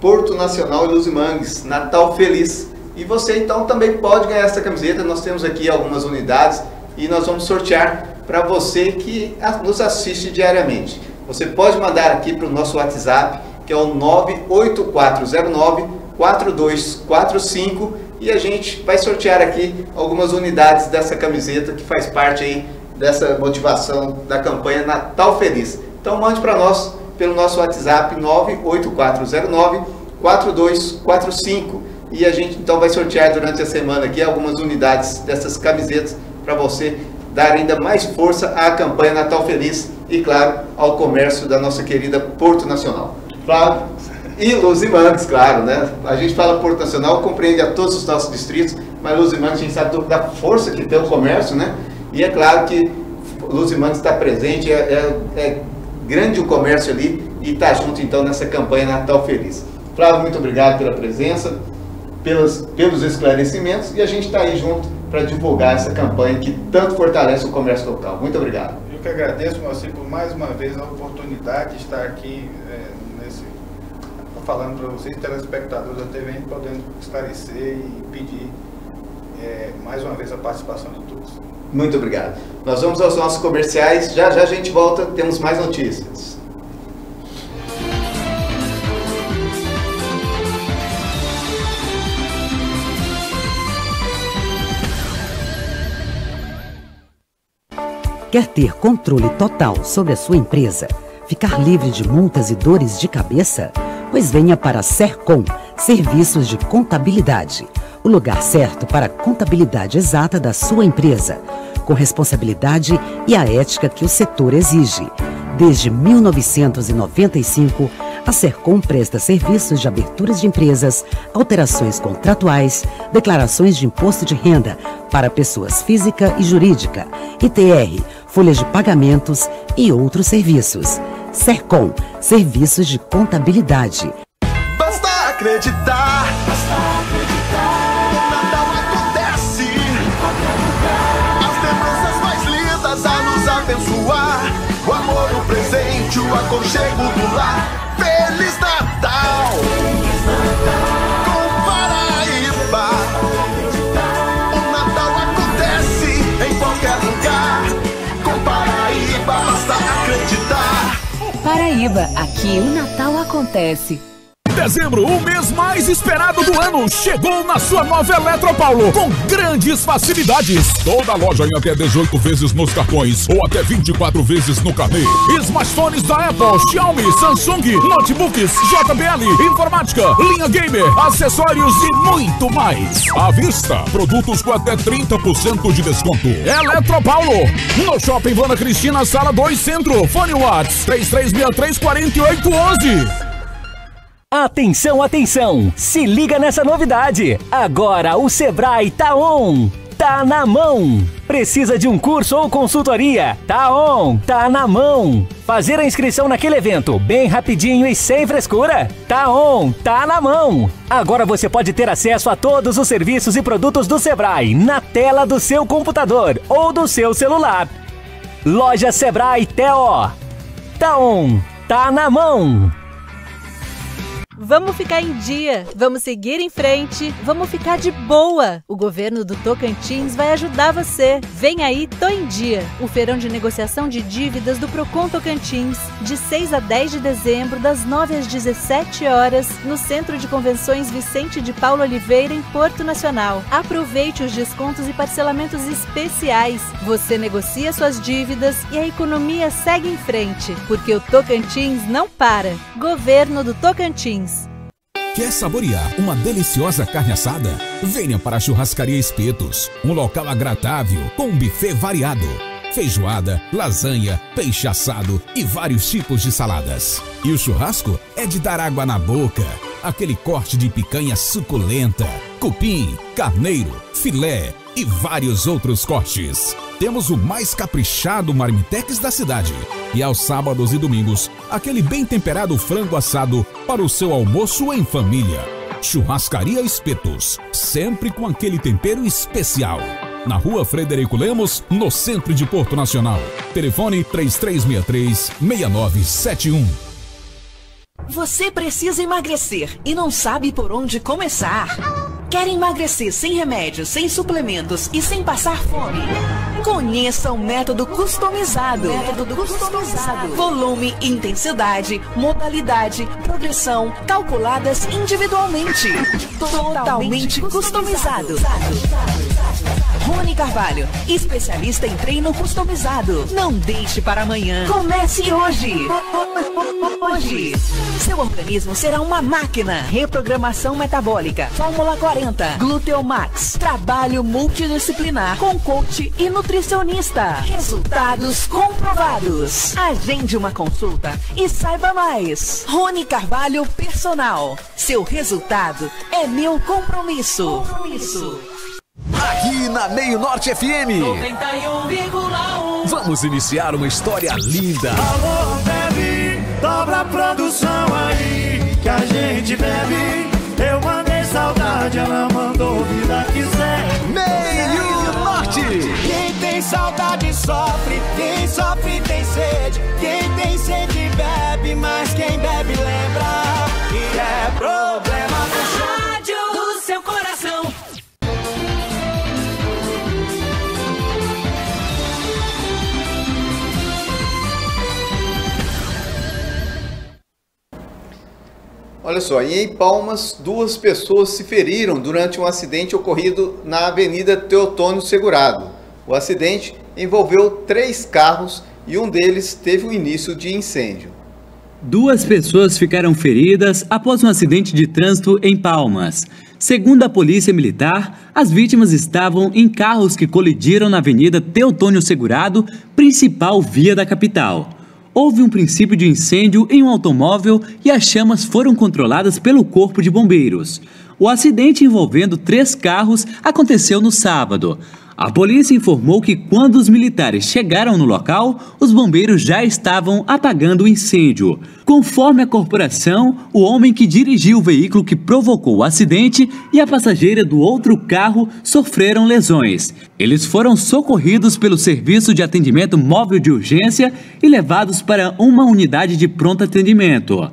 Porto Nacional e Luzimangues, Natal Feliz. E você então também pode ganhar essa camiseta. Nós temos aqui algumas unidades e nós vamos sortear para você que nos assiste diariamente. Você pode mandar aqui para o nosso WhatsApp, que é o 98409 4245 e a gente vai sortear aqui algumas unidades dessa camiseta que faz parte aí dessa motivação da campanha Natal Feliz. Então mande para nós pelo nosso WhatsApp 98409 4245 e a gente então vai sortear durante a semana aqui algumas unidades dessas camisetas para você dar ainda mais força à campanha Natal Feliz e, claro, ao comércio da nossa querida Porto Nacional. Flávio e Luzimangues, claro, né? A gente fala Porto Nacional, compreende a todos os nossos distritos, mas Luzimangues a gente sabe da força que tem o comércio, né? E é claro que Luzimangues está presente, é, é, é grande o comércio ali e está junto então nessa campanha Natal Feliz. Flávio, muito obrigado pela presença, pelos, pelos esclarecimentos e a gente está aí junto para divulgar essa campanha que tanto fortalece o comércio local. Muito obrigado. Eu que agradeço, Moacir, por mais uma vez a oportunidade de estar aqui é, falando para vocês, telespectadores da TV, podendo esclarecer e pedir é, mais uma vez a participação de todos. Muito obrigado. Nós vamos aos nossos comerciais. Já já a gente volta, temos mais notícias. Quer ter controle total sobre a sua empresa? Ficar livre de multas e dores de cabeça? Pois venha para a Sercom, Serviços de Contabilidade. O lugar certo para a contabilidade exata da sua empresa, com responsabilidade e a ética que o setor exige. Desde 1995, a Sercom presta serviços de aberturas de empresas, alterações contratuais, declarações de imposto de renda para pessoas física e jurídica, ITR, folhas de pagamentos e outros serviços. Sercom, serviços de contabilidade. Basta acreditar. Basta acreditar. Acontece. As lembranças mais lindas a nos abençoar. O amor, presente, o aconchego do lar. Paraíba, aqui o Natal acontece. Dezembro, o mês mais esperado do ano, chegou na sua nova Eletropaulo com grandes facilidades. Toda loja em até 18 vezes nos cartões ou até 24 vezes no carnê. Smartphones da Apple, Xiaomi, Samsung, notebooks, JBL, informática, linha gamer, acessórios e muito mais. À vista, produtos com até 30% de desconto. Eletropaulo, no Shopping Vana Cristina, sala 2 Centro. Fone Watts 3363 4811. Atenção, atenção! Se liga nessa novidade! Agora o Sebrae tá on! Tá na mão! Precisa de um curso ou consultoria? Tá on! Tá na mão! Fazer a inscrição naquele evento bem rapidinho e sem frescura? Tá on! Tá na mão! Agora você pode ter acesso a todos os serviços e produtos do Sebrae na tela do seu computador ou do seu celular. Loja Sebrae TO. Tá on! Tá na mão! Vamos ficar em dia, vamos seguir em frente, vamos ficar de boa. O governo do Tocantins vai ajudar você. Vem aí, tô em dia. O feirão de negociação de dívidas do Procon Tocantins, de 6 a 10 de dezembro, das 9 às 17 horas, no Centro de Convenções Vicente de Paulo Oliveira, em Porto Nacional. Aproveite os descontos e parcelamentos especiais. Você negocia suas dívidas e a economia segue em frente, porque o Tocantins não para. Governo do Tocantins. Quer saborear uma deliciosa carne assada? Venha para a Churrascaria Espetos, um local agradável com um buffet variado. Feijoada, lasanha, peixe assado e vários tipos de saladas. E o churrasco é de dar água na boca. Aquele corte de picanha suculenta, cupim, carneiro, filé e vários outros cortes. Temos o mais caprichado marmitex da cidade. E aos sábados e domingos, aquele bem temperado frango assado para o seu almoço em família. Churrascaria Espetos, sempre com aquele tempero especial. Na rua Frederico Lemos, no centro de Porto Nacional. Telefone 3363-6971. Você precisa emagrecer e não sabe por onde começar? Quer emagrecer sem remédios, sem suplementos e sem passar fome? Conheça o método customizado. Método customizado. Volume, intensidade, modalidade, progressão, calculadas individualmente. Totalmente customizado. Rony Carvalho, especialista em treino customizado. Não deixe para amanhã. Comece hoje. Hoje. Seu organismo será uma máquina. Reprogramação metabólica. Fórmula 40. Gluteumax. Trabalho multidisciplinar com coach e nutricionista. Resultados comprovados. Agende uma consulta e saiba mais. Rony Carvalho Personal. Seu resultado é meu compromisso. Compromisso. Aqui na Meio Norte FM. 91,1. Vamos iniciar uma história linda. Alô, bebe, dobra a produção aí, que a gente bebe. Eu mandei saudade, ela mandou vida quiser. Meio. Quem saudade sofre, quem sofre tem sede. Quem tem sede bebe, mas quem bebe lembra. E é problema do seu coração. Olha só, e em Palmas, duas pessoas se feriram durante um acidente ocorrido na Avenida Teotônio Segurado. O acidente envolveu três carros e um deles teve o início de incêndio. Duas pessoas ficaram feridas após um acidente de trânsito em Palmas. Segundo a Polícia Militar, as vítimas estavam em carros que colidiram na Avenida Teotônio Segurado, principal via da capital. Houve um princípio de incêndio em um automóvel e as chamas foram controladas pelo Corpo de Bombeiros. O acidente envolvendo três carros aconteceu no sábado. A polícia informou que quando os militares chegaram no local, os bombeiros já estavam apagando o incêndio. Conforme a corporação, o homem que dirigiu o veículo que provocou o acidente e a passageira do outro carro sofreram lesões. Eles foram socorridos pelo Serviço de Atendimento Móvel de Urgência e levados para uma unidade de pronto atendimento.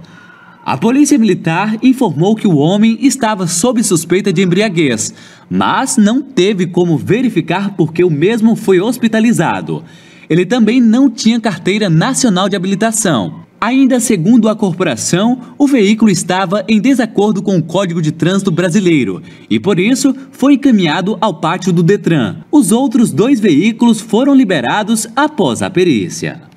A polícia militar informou que o homem estava sob suspeita de embriaguez, mas não teve como verificar porque o mesmo foi hospitalizado. Ele também não tinha carteira nacional de habilitação. Ainda segundo a corporação, o veículo estava em desacordo com o Código de Trânsito Brasileiro e, por isso, foi encaminhado ao pátio do Detran. Os outros dois veículos foram liberados após a perícia.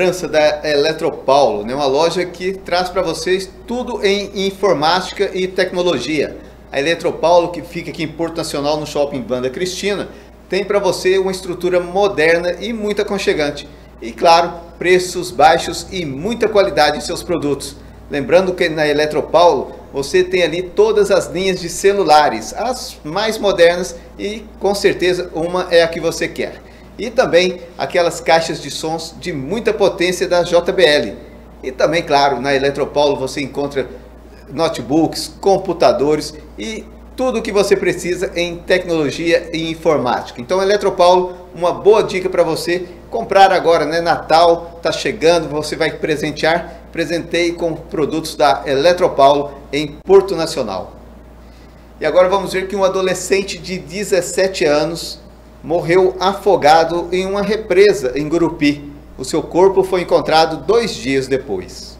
França da Eletropaulo, né? uma loja que traz para vocês tudo em informática e tecnologia. A Eletropaulo, que fica aqui em Porto Nacional, no Shopping Banda Cristina, tem para você uma estrutura moderna e muito aconchegante. E claro, preços baixos e muita qualidade em seus produtos. Lembrando que na Eletropaulo você tem ali todas as linhas de celulares, as mais modernas e com certeza uma é a que você quer. E também aquelas caixas de sons de muita potência da JBL. E também, claro, na Eletropaulo você encontra notebooks, computadores e tudo o que você precisa em tecnologia e informática. Então, Eletropaulo, uma boa dica para você comprar agora, né? Natal está chegando, você vai presentear. Presentei com produtos da Eletropaulo em Porto Nacional. E agora vamos ver que um adolescente de 17 anos morreu afogado em uma represa em Gurupi. O seu corpo foi encontrado dois dias depois.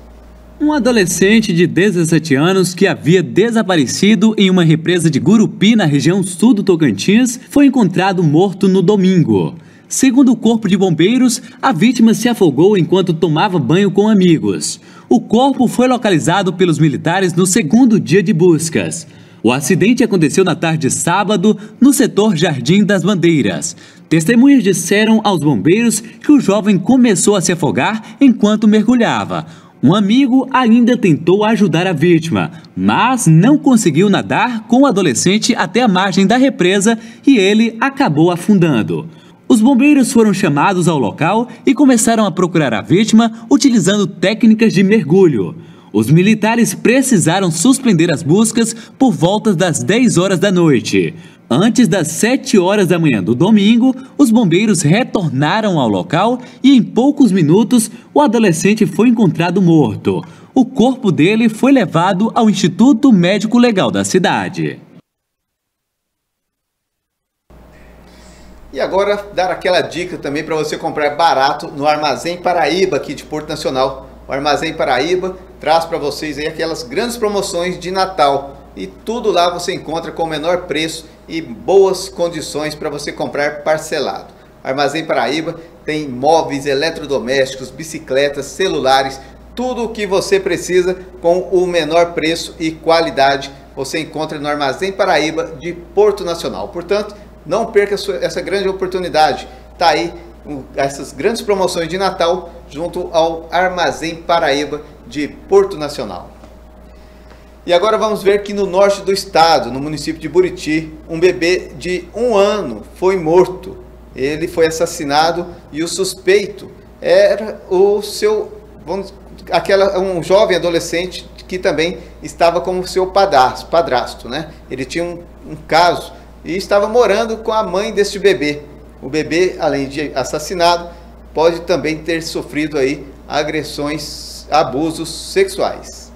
Um adolescente de 17 anos que havia desaparecido em uma represa de Gurupi, na região sul do Tocantins, foi encontrado morto no domingo. Segundo o Corpo de Bombeiros, a vítima se afogou enquanto tomava banho com amigos. O corpo foi localizado pelos militares no segundo dia de buscas. O acidente aconteceu na tarde de sábado, no setor Jardim das Bandeiras. Testemunhas disseram aos bombeiros que o jovem começou a se afogar enquanto mergulhava. Um amigo ainda tentou ajudar a vítima, mas não conseguiu nadar com o adolescente até a margem da represa e ele acabou afundando. Os bombeiros foram chamados ao local e começaram a procurar a vítima utilizando técnicas de mergulho. Os militares precisaram suspender as buscas por volta das 10 horas da noite. Antes das 7 horas da manhã do domingo, os bombeiros retornaram ao local e em poucos minutos o adolescente foi encontrado morto. O corpo dele foi levado ao Instituto Médico Legal da cidade. E agora dar aquela dica também para você comprar barato no Armazém Paraíba aqui de Porto Nacional. O Armazém Paraíba traz para vocês aí aquelas grandes promoções de Natal e tudo lá você encontra com o menor preço e boas condições para você comprar parcelado. Armazém Paraíba tem móveis, eletrodomésticos, bicicletas, celulares, tudo o que você precisa com o menor preço e qualidade você encontra no Armazém Paraíba de Porto Nacional. Portanto, não perca essa grande oportunidade. Tá aí essas grandes promoções de Natal junto ao Armazém Paraíba de Porto Nacional. E agora vamos ver que no norte do estado, no município de Buriti, um bebê de um ano foi morto. Ele foi assassinado e o suspeito era o seu, vamos, aquela, um jovem adolescente que também estava como seu padrasto, padrasto né? Ele tinha um, um caso e estava morando com a mãe deste bebê. O bebê, além de assassinado, pode também ter sofrido aí agressões, abusos sexuais.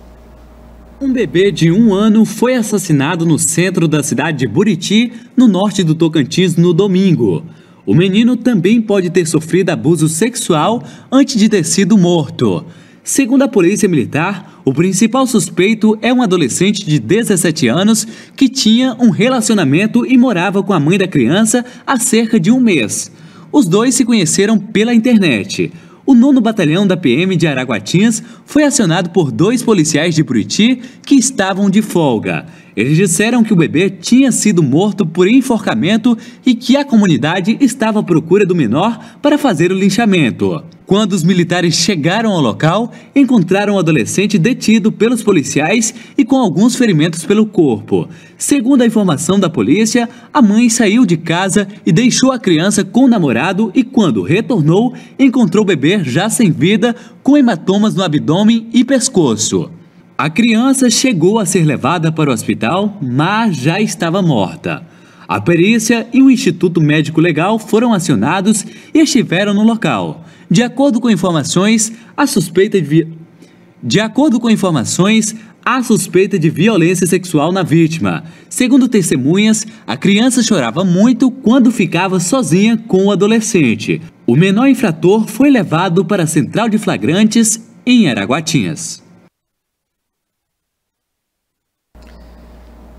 Um bebê de um ano foi assassinado no centro da cidade de Buriti, no norte do Tocantins, no domingo. O menino também pode ter sofrido abuso sexual antes de ter sido morto. Segundo a Polícia Militar, o principal suspeito é um adolescente de 17 anos que tinha um relacionamento e morava com a mãe da criança há cerca de um mês. Os dois se conheceram pela internet o nono batalhão da PM de Araguatinhas foi acionado por dois policiais de Buriti que estavam de folga. Eles disseram que o bebê tinha sido morto por enforcamento e que a comunidade estava à procura do menor para fazer o linchamento. Quando os militares chegaram ao local, encontraram o adolescente detido pelos policiais e com alguns ferimentos pelo corpo. Segundo a informação da polícia, a mãe saiu de casa e deixou a criança com o namorado e, quando retornou, encontrou o bebê já sem vida, com hematomas no abdômen e pescoço. A criança chegou a ser levada para o hospital, mas já estava morta. A perícia e o Instituto Médico Legal foram acionados e estiveram no local. De acordo com informações, a suspeita de vi... De acordo com informações, há suspeita de violência sexual na vítima. Segundo testemunhas, a criança chorava muito quando ficava sozinha com o adolescente. O menor infrator foi levado para a central de flagrantes em Araguatinhas.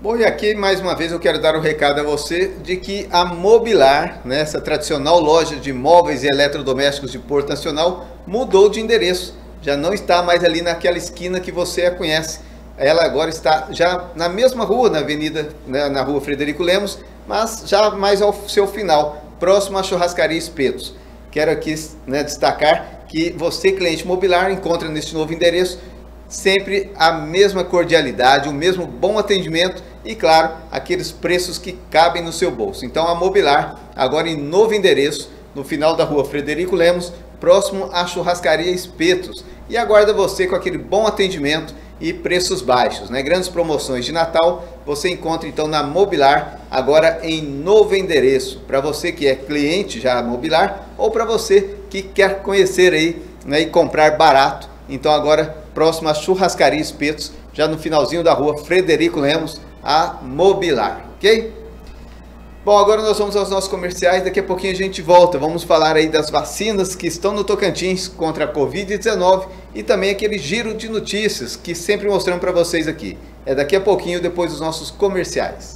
Bom, e aqui mais uma vez eu quero dar o um recado a você de que a Mobilar, né, essa tradicional loja de móveis e eletrodomésticos de Porto Nacional, mudou de endereço. Já não está mais ali naquela esquina que você a conhece. Ela agora está já na mesma rua, na avenida, né, na rua Frederico Lemos, mas já mais ao seu final, próximo à churrascaria Espetos. Quero aqui né, destacar que você, cliente mobilar, encontra neste novo endereço sempre a mesma cordialidade, o mesmo bom atendimento e, claro, aqueles preços que cabem no seu bolso. Então, a Mobilar, agora em novo endereço, no final da rua Frederico Lemos, próximo à churrascaria Espetos. E aguarda você com aquele bom atendimento e preços baixos, né? Grandes promoções de Natal você encontra então na Mobilar, agora em novo endereço. Para você que é cliente já Mobilar ou para você que quer conhecer aí né, e comprar barato. Então agora próximo à Churrascaria Espetos, já no finalzinho da rua Frederico Lemos, a Mobilar, ok? Bom, agora nós vamos aos nossos comerciais, daqui a pouquinho a gente volta. Vamos falar aí das vacinas que estão no Tocantins contra a Covid-19 e também aquele giro de notícias que sempre mostramos para vocês aqui. É daqui a pouquinho, depois dos nossos comerciais.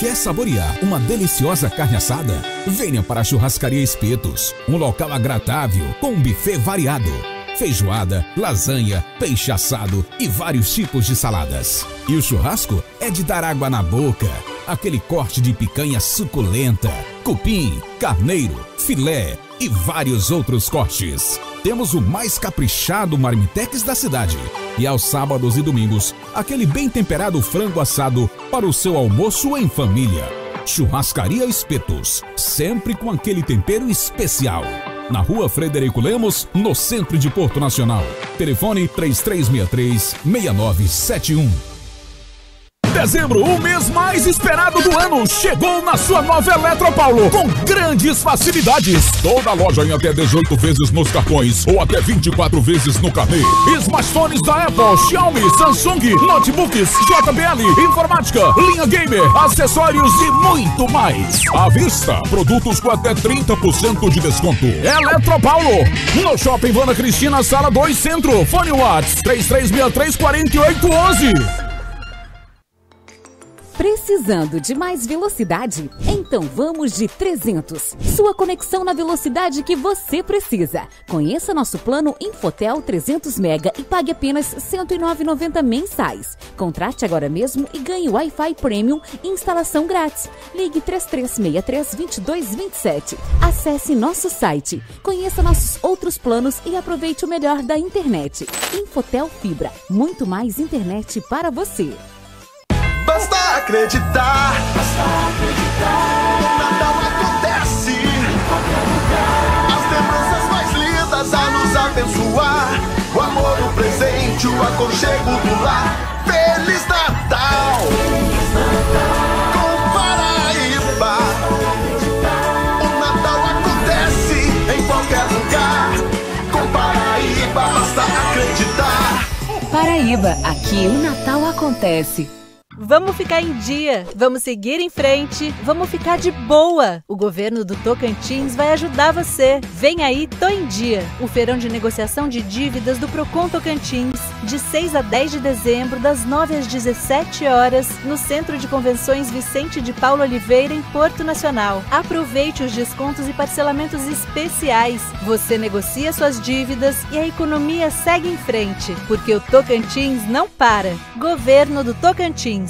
Quer saborear uma deliciosa carne assada? Venha para a Churrascaria Espetos, um local agradável com um buffet variado. Feijoada, lasanha, peixe assado e vários tipos de saladas. E o churrasco é de dar água na boca. Aquele corte de picanha suculenta, cupim, carneiro, filé e vários outros cortes. Temos o mais caprichado marmitex da cidade. E aos sábados e domingos, aquele bem temperado frango assado para o seu almoço em família. Churrascaria Espetos, sempre com aquele tempero especial. Na rua Frederico Lemos, no centro de Porto Nacional. Telefone 3363 6971. Dezembro, o mês mais esperado do ano, chegou na sua nova Eletropaulo com grandes facilidades. Toda loja em até 18 vezes nos cartões ou até 24 vezes no carnê. Smartphones da Apple, Xiaomi, Samsung, notebooks, JBL, informática, linha gamer, acessórios e muito mais. À vista, produtos com até 30% de desconto. Eletropaulo, no Shopping Vana Cristina, sala 2 Centro. Fone Watts 3363 4811. Precisando de mais velocidade? Então vamos de 300. Sua conexão na velocidade que você precisa. Conheça nosso plano Infotel 300 mega e pague apenas R$ 109,90 mensais. Contrate agora mesmo e ganhe Wi-Fi Premium e instalação grátis. Ligue 3363-2227. Acesse nosso site. Conheça nossos outros planos e aproveite o melhor da internet. Infotel Fibra. Muito mais internet para você. Acreditar. Basta acreditar. Natal acontece. As lembranças mais lindas a nos abençoar. O amor, o presente, o aconchego do lar. Feliz Natal. Feliz Natal. Com Paraíba. O Natal acontece em qualquer lugar. Com Paraíba, basta acreditar. Paraíba, aqui o Natal acontece. Vamos ficar em dia, vamos seguir em frente, vamos ficar de boa. O governo do Tocantins vai ajudar você. Vem aí, tô em dia. O feirão de negociação de dívidas do Procon Tocantins, de 6 a 10 de dezembro, das 9 às 17 horas, no Centro de Convenções Vicente de Paulo Oliveira, em Porto Nacional. Aproveite os descontos e parcelamentos especiais. Você negocia suas dívidas e a economia segue em frente, porque o Tocantins não para. Governo do Tocantins.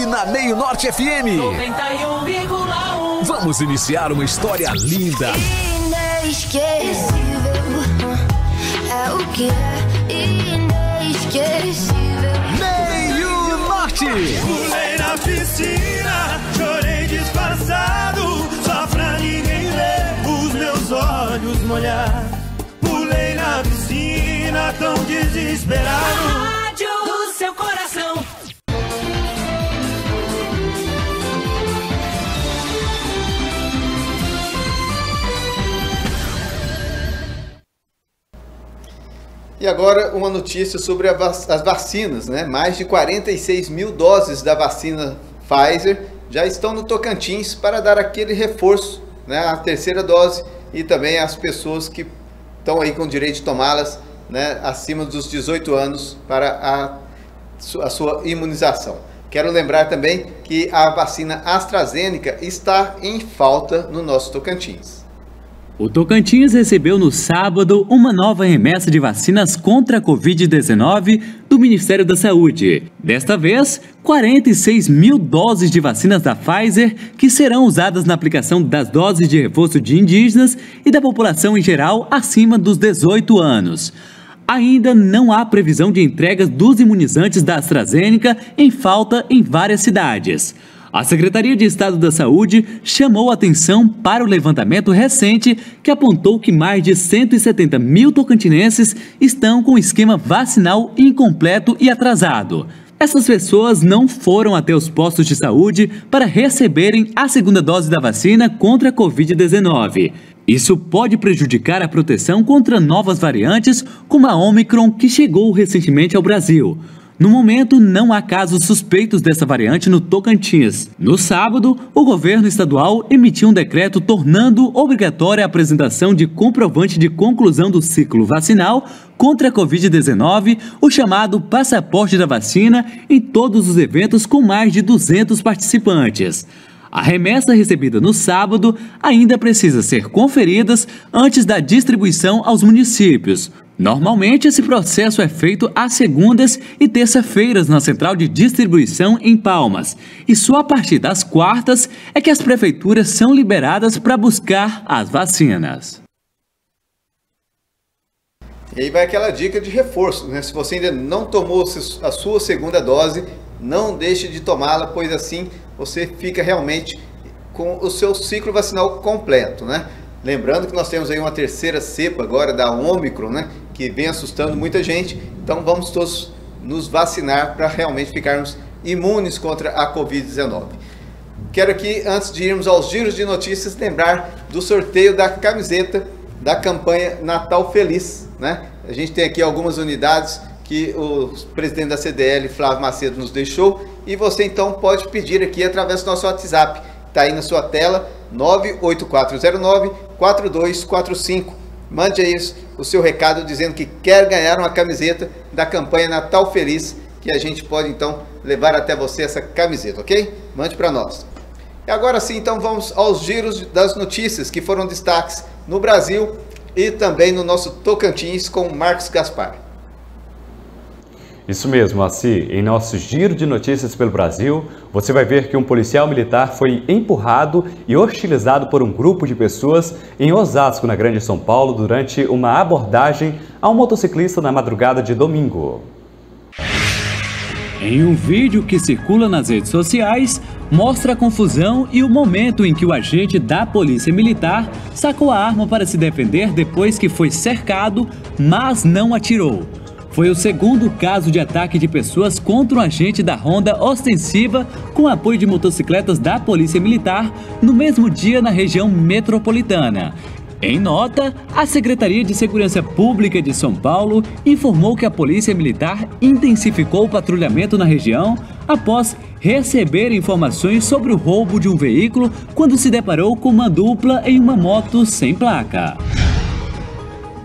Aqui na Meio Norte FM. 91,1. Vamos iniciar uma história linda. Inesquecível é o que é inesquecível. Meio Norte. Pulei na piscina, chorei disfarçado, só pra ninguém ver os meus olhos molhar. Pulei na piscina, tão desesperado. E agora uma notícia sobre as vacinas, né? Mais de 46 mil doses da vacina Pfizer já estão no Tocantins para dar aquele reforço, né? A terceira dose e também as pessoas que estão aí com direito de tomá-las, né? Acima dos 18 anos para a, a sua imunização. Quero lembrar também que a vacina AstraZeneca está em falta no nosso Tocantins. O Tocantins recebeu no sábado uma nova remessa de vacinas contra a Covid-19 do Ministério da Saúde. Desta vez, 46 mil doses de vacinas da Pfizer que serão usadas na aplicação das doses de reforço de indígenas e da população em geral acima dos 18 anos. Ainda não há previsão de entregas dos imunizantes da AstraZeneca em falta em várias cidades. A Secretaria de Estado da Saúde chamou atenção para o levantamento recente que apontou que mais de 170 mil tocantinenses estão com esquema vacinal incompleto e atrasado. Essas pessoas não foram até os postos de saúde para receberem a segunda dose da vacina contra a Covid-19. Isso pode prejudicar a proteção contra novas variantes, como a Omicron, que chegou recentemente ao Brasil. No momento, não há casos suspeitos dessa variante no Tocantins. No sábado, o governo estadual emitiu um decreto tornando obrigatória a apresentação de comprovante de conclusão do ciclo vacinal contra a Covid-19, o chamado passaporte da vacina, em todos os eventos com mais de 200 participantes. A remessa recebida no sábado ainda precisa ser conferida antes da distribuição aos municípios. Normalmente, esse processo é feito às segundas e terça-feiras na central de distribuição em Palmas, e só a partir das quartas é que as prefeituras são liberadas para buscar as vacinas. E aí vai aquela dica de reforço, né? Se você ainda não tomou a sua segunda dose, não deixe de tomá-la, pois assim você fica realmente com o seu ciclo vacinal completo, né? Lembrando que nós temos aí uma terceira cepa agora da Omicron, né? que vem assustando muita gente. Então vamos todos nos vacinar para realmente ficarmos imunes contra a Covid-19. Quero aqui, antes de irmos aos giros de notícias, lembrar do sorteio da camiseta da campanha Natal Feliz. Né? A gente tem aqui algumas unidades que o presidente da CDL, Flávio Macedo, nos deixou. E você então pode pedir aqui através do nosso WhatsApp. Está aí na sua tela, 98409 4245. Mande aí o seu recado dizendo que quer ganhar uma camiseta da campanha Natal Feliz, que a gente pode então levar até você essa camiseta, ok? Mande para nós. E agora sim, então vamos aos giros das notícias que foram destaques no Brasil e também no nosso Tocantins com Marcos Gaspar. Isso mesmo, Assi. Em nosso giro de notícias pelo Brasil, você vai ver que um policial militar foi empurrado e hostilizado por um grupo de pessoas em Osasco, na Grande São Paulo, durante uma abordagem a um motociclista na madrugada de domingo. Em um vídeo que circula nas redes sociais, mostra a confusão e o momento em que o agente da Polícia Militar sacou a arma para se defender depois que foi cercado, mas não atirou foi o segundo caso de ataque de pessoas contra um agente da Ronda ostensiva com apoio de motocicletas da Polícia Militar no mesmo dia na região metropolitana. Em nota, a Secretaria de Segurança Pública de São Paulo informou que a Polícia Militar intensificou o patrulhamento na região após receber informações sobre o roubo de um veículo quando se deparou com uma dupla em uma moto sem placa.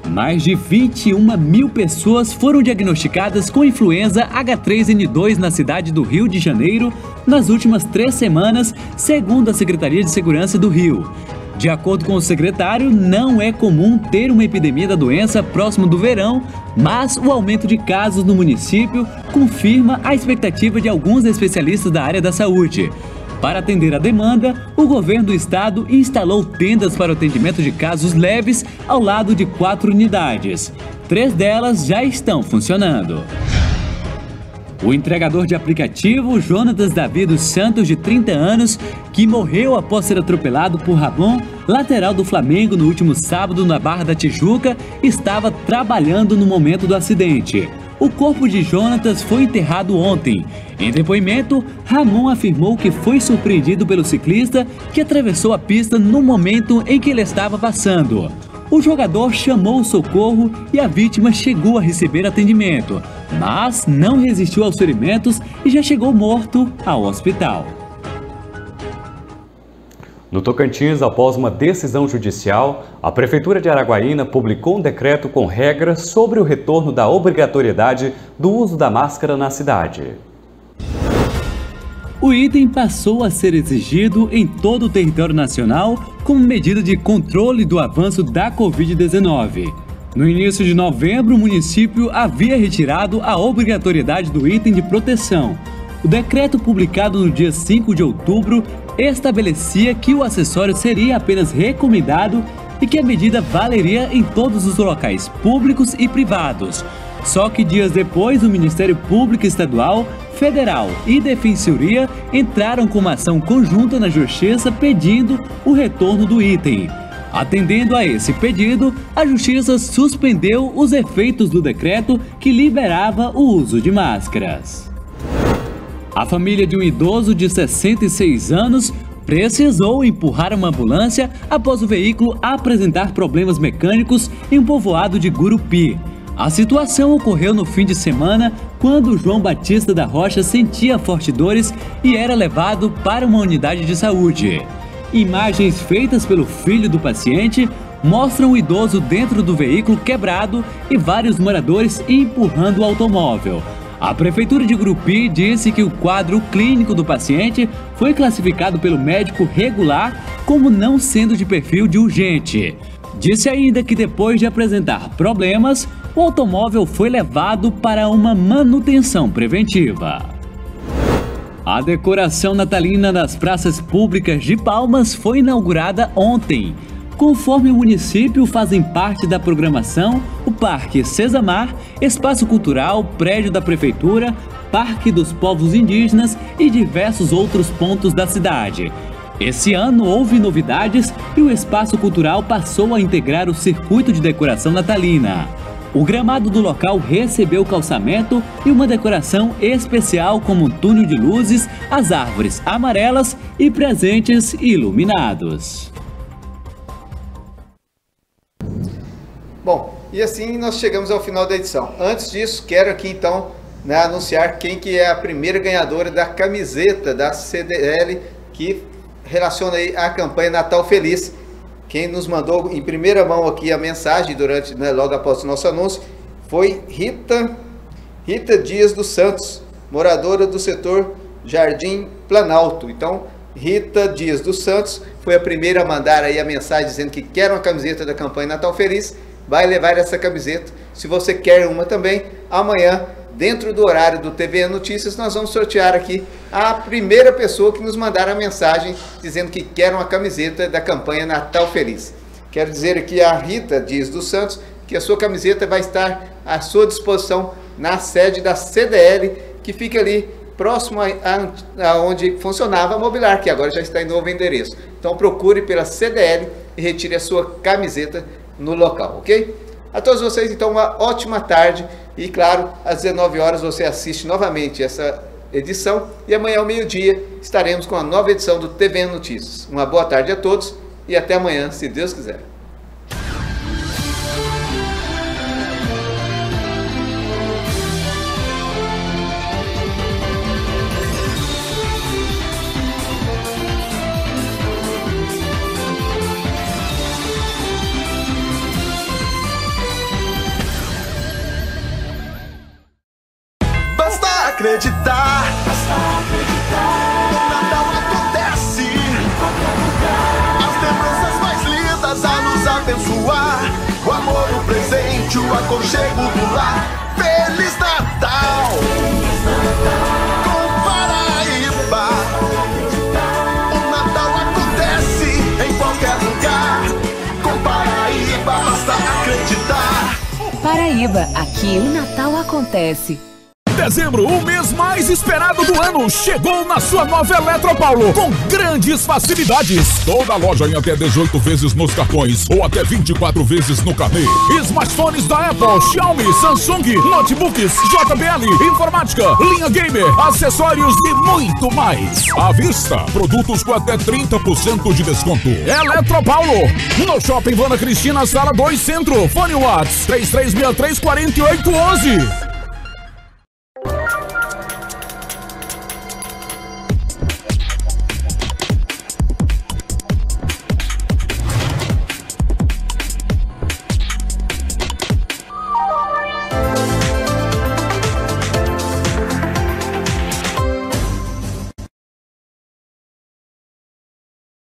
Mais de 21 mil pessoas foram diagnosticadas com influenza H3N2 na cidade do Rio de Janeiro nas últimas três semanas, segundo a Secretaria de Segurança do Rio. De acordo com o secretário, não é comum ter uma epidemia da doença próximo do verão, mas o aumento de casos no município confirma a expectativa de alguns especialistas da área da saúde. Para atender a demanda, o governo do estado instalou tendas para o atendimento de casos leves ao lado de quatro unidades. Três delas já estão funcionando. O entregador de aplicativo Jonatas Davi dos Santos, de 30 anos, que morreu após ser atropelado por Rabon, lateral do Flamengo, no último sábado na Barra da Tijuca, estava trabalhando no momento do acidente. O corpo de Jonatas foi enterrado ontem. Em depoimento, Ramon afirmou que foi surpreendido pelo ciclista que atravessou a pista no momento em que ele estava passando. O jogador chamou o socorro e a vítima chegou a receber atendimento, mas não resistiu aos ferimentos e já chegou morto ao hospital. No Tocantins, após uma decisão judicial, a Prefeitura de Araguaína publicou um decreto com regras sobre o retorno da obrigatoriedade do uso da máscara na cidade. o item passou a ser exigido em todo o território nacional como medida de controle do avanço da Covid-19. No início de novembro, o município havia retirado a obrigatoriedade do item de proteção. O decreto publicado no dia 5 de outubro estabelecia que o acessório seria apenas recomendado e que a medida valeria em todos os locais públicos e privados. Só que dias depois, o Ministério Público Estadual, Federal e Defensoria entraram com uma ação conjunta na Justiça pedindo o retorno do item. Atendendo a esse pedido, a Justiça suspendeu os efeitos do decreto que liberava o uso de máscaras. A família de um idoso de 66 anos precisou empurrar uma ambulância após o veículo apresentar problemas mecânicos em um povoado de Gurupi. A situação ocorreu no fim de semana, quando João Batista da Rocha sentia fortes dores e era levado para uma unidade de saúde. Imagens feitas pelo filho do paciente mostram o idoso dentro do veículo quebrado e vários moradores empurrando o automóvel. A Prefeitura de Grupi disse que o quadro clínico do paciente foi classificado pelo médico regular como não sendo de perfil de urgente. Disse ainda que depois de apresentar problemas, o automóvel foi levado para uma manutenção preventiva. A decoração natalina das praças públicas de Palmas foi inaugurada ontem. Conforme o município, fazem parte da programação o Parque Cesamar, Espaço Cultural, Prédio da Prefeitura, Parque dos Povos Indígenas e diversos outros pontos da cidade. Esse ano houve novidades e o espaço cultural passou a integrar o circuito de decoração natalina. O gramado do local recebeu calçamento e uma decoração especial como um túnel de luzes, as árvores amarelas e presentes iluminados. Bom, e assim nós chegamos ao final da edição. Antes disso, quero aqui então né, anunciar quem que é a primeira ganhadora da camiseta da CDL que relaciona aí a campanha Natal Feliz. Quem nos mandou em primeira mão aqui a mensagem durante, né, logo após o nosso anúncio, foi Rita, Rita Dias dos Santos, moradora do setor Jardim Planalto. Então, Rita Dias dos Santos foi a primeira a mandar aí a mensagem dizendo que quer uma camiseta da campanha Natal Feliz. Vai levar essa camiseta. Se você quer uma também, amanhã dentro do horário do TV Notícias, nós vamos sortear aqui a primeira pessoa que nos mandar a mensagem dizendo que quer uma camiseta da campanha Natal Feliz. Quero dizer aqui a Rita Dias dos Santos que a sua camiseta vai estar à sua disposição na sede da CDL, que fica ali próximo a, a, a onde funcionava a Mobilar, que agora já está em novo endereço. Então procure pela CDL e retire a sua camiseta no local, ok? A todos vocês, então, uma ótima tarde e, claro, às 19 horas você assiste novamente essa edição e amanhã ao meio-dia estaremos com a nova edição do TV Notícias. Uma boa tarde a todos e até amanhã, se Deus quiser. Acontece. Dezembro, o mês mais esperado do ano, chegou na sua nova Eletropaulo com grandes facilidades. Toda loja em até 18 vezes nos cartões ou até 24 vezes no carnê. Smartphones da Apple, Xiaomi, Samsung, notebooks, JBL, informática, linha gamer, acessórios e muito mais. À vista, produtos com até 30% de desconto. Eletropaulo, no Shopping Vana Cristina, sala 2 Centro. Fone Whats 3363 4811.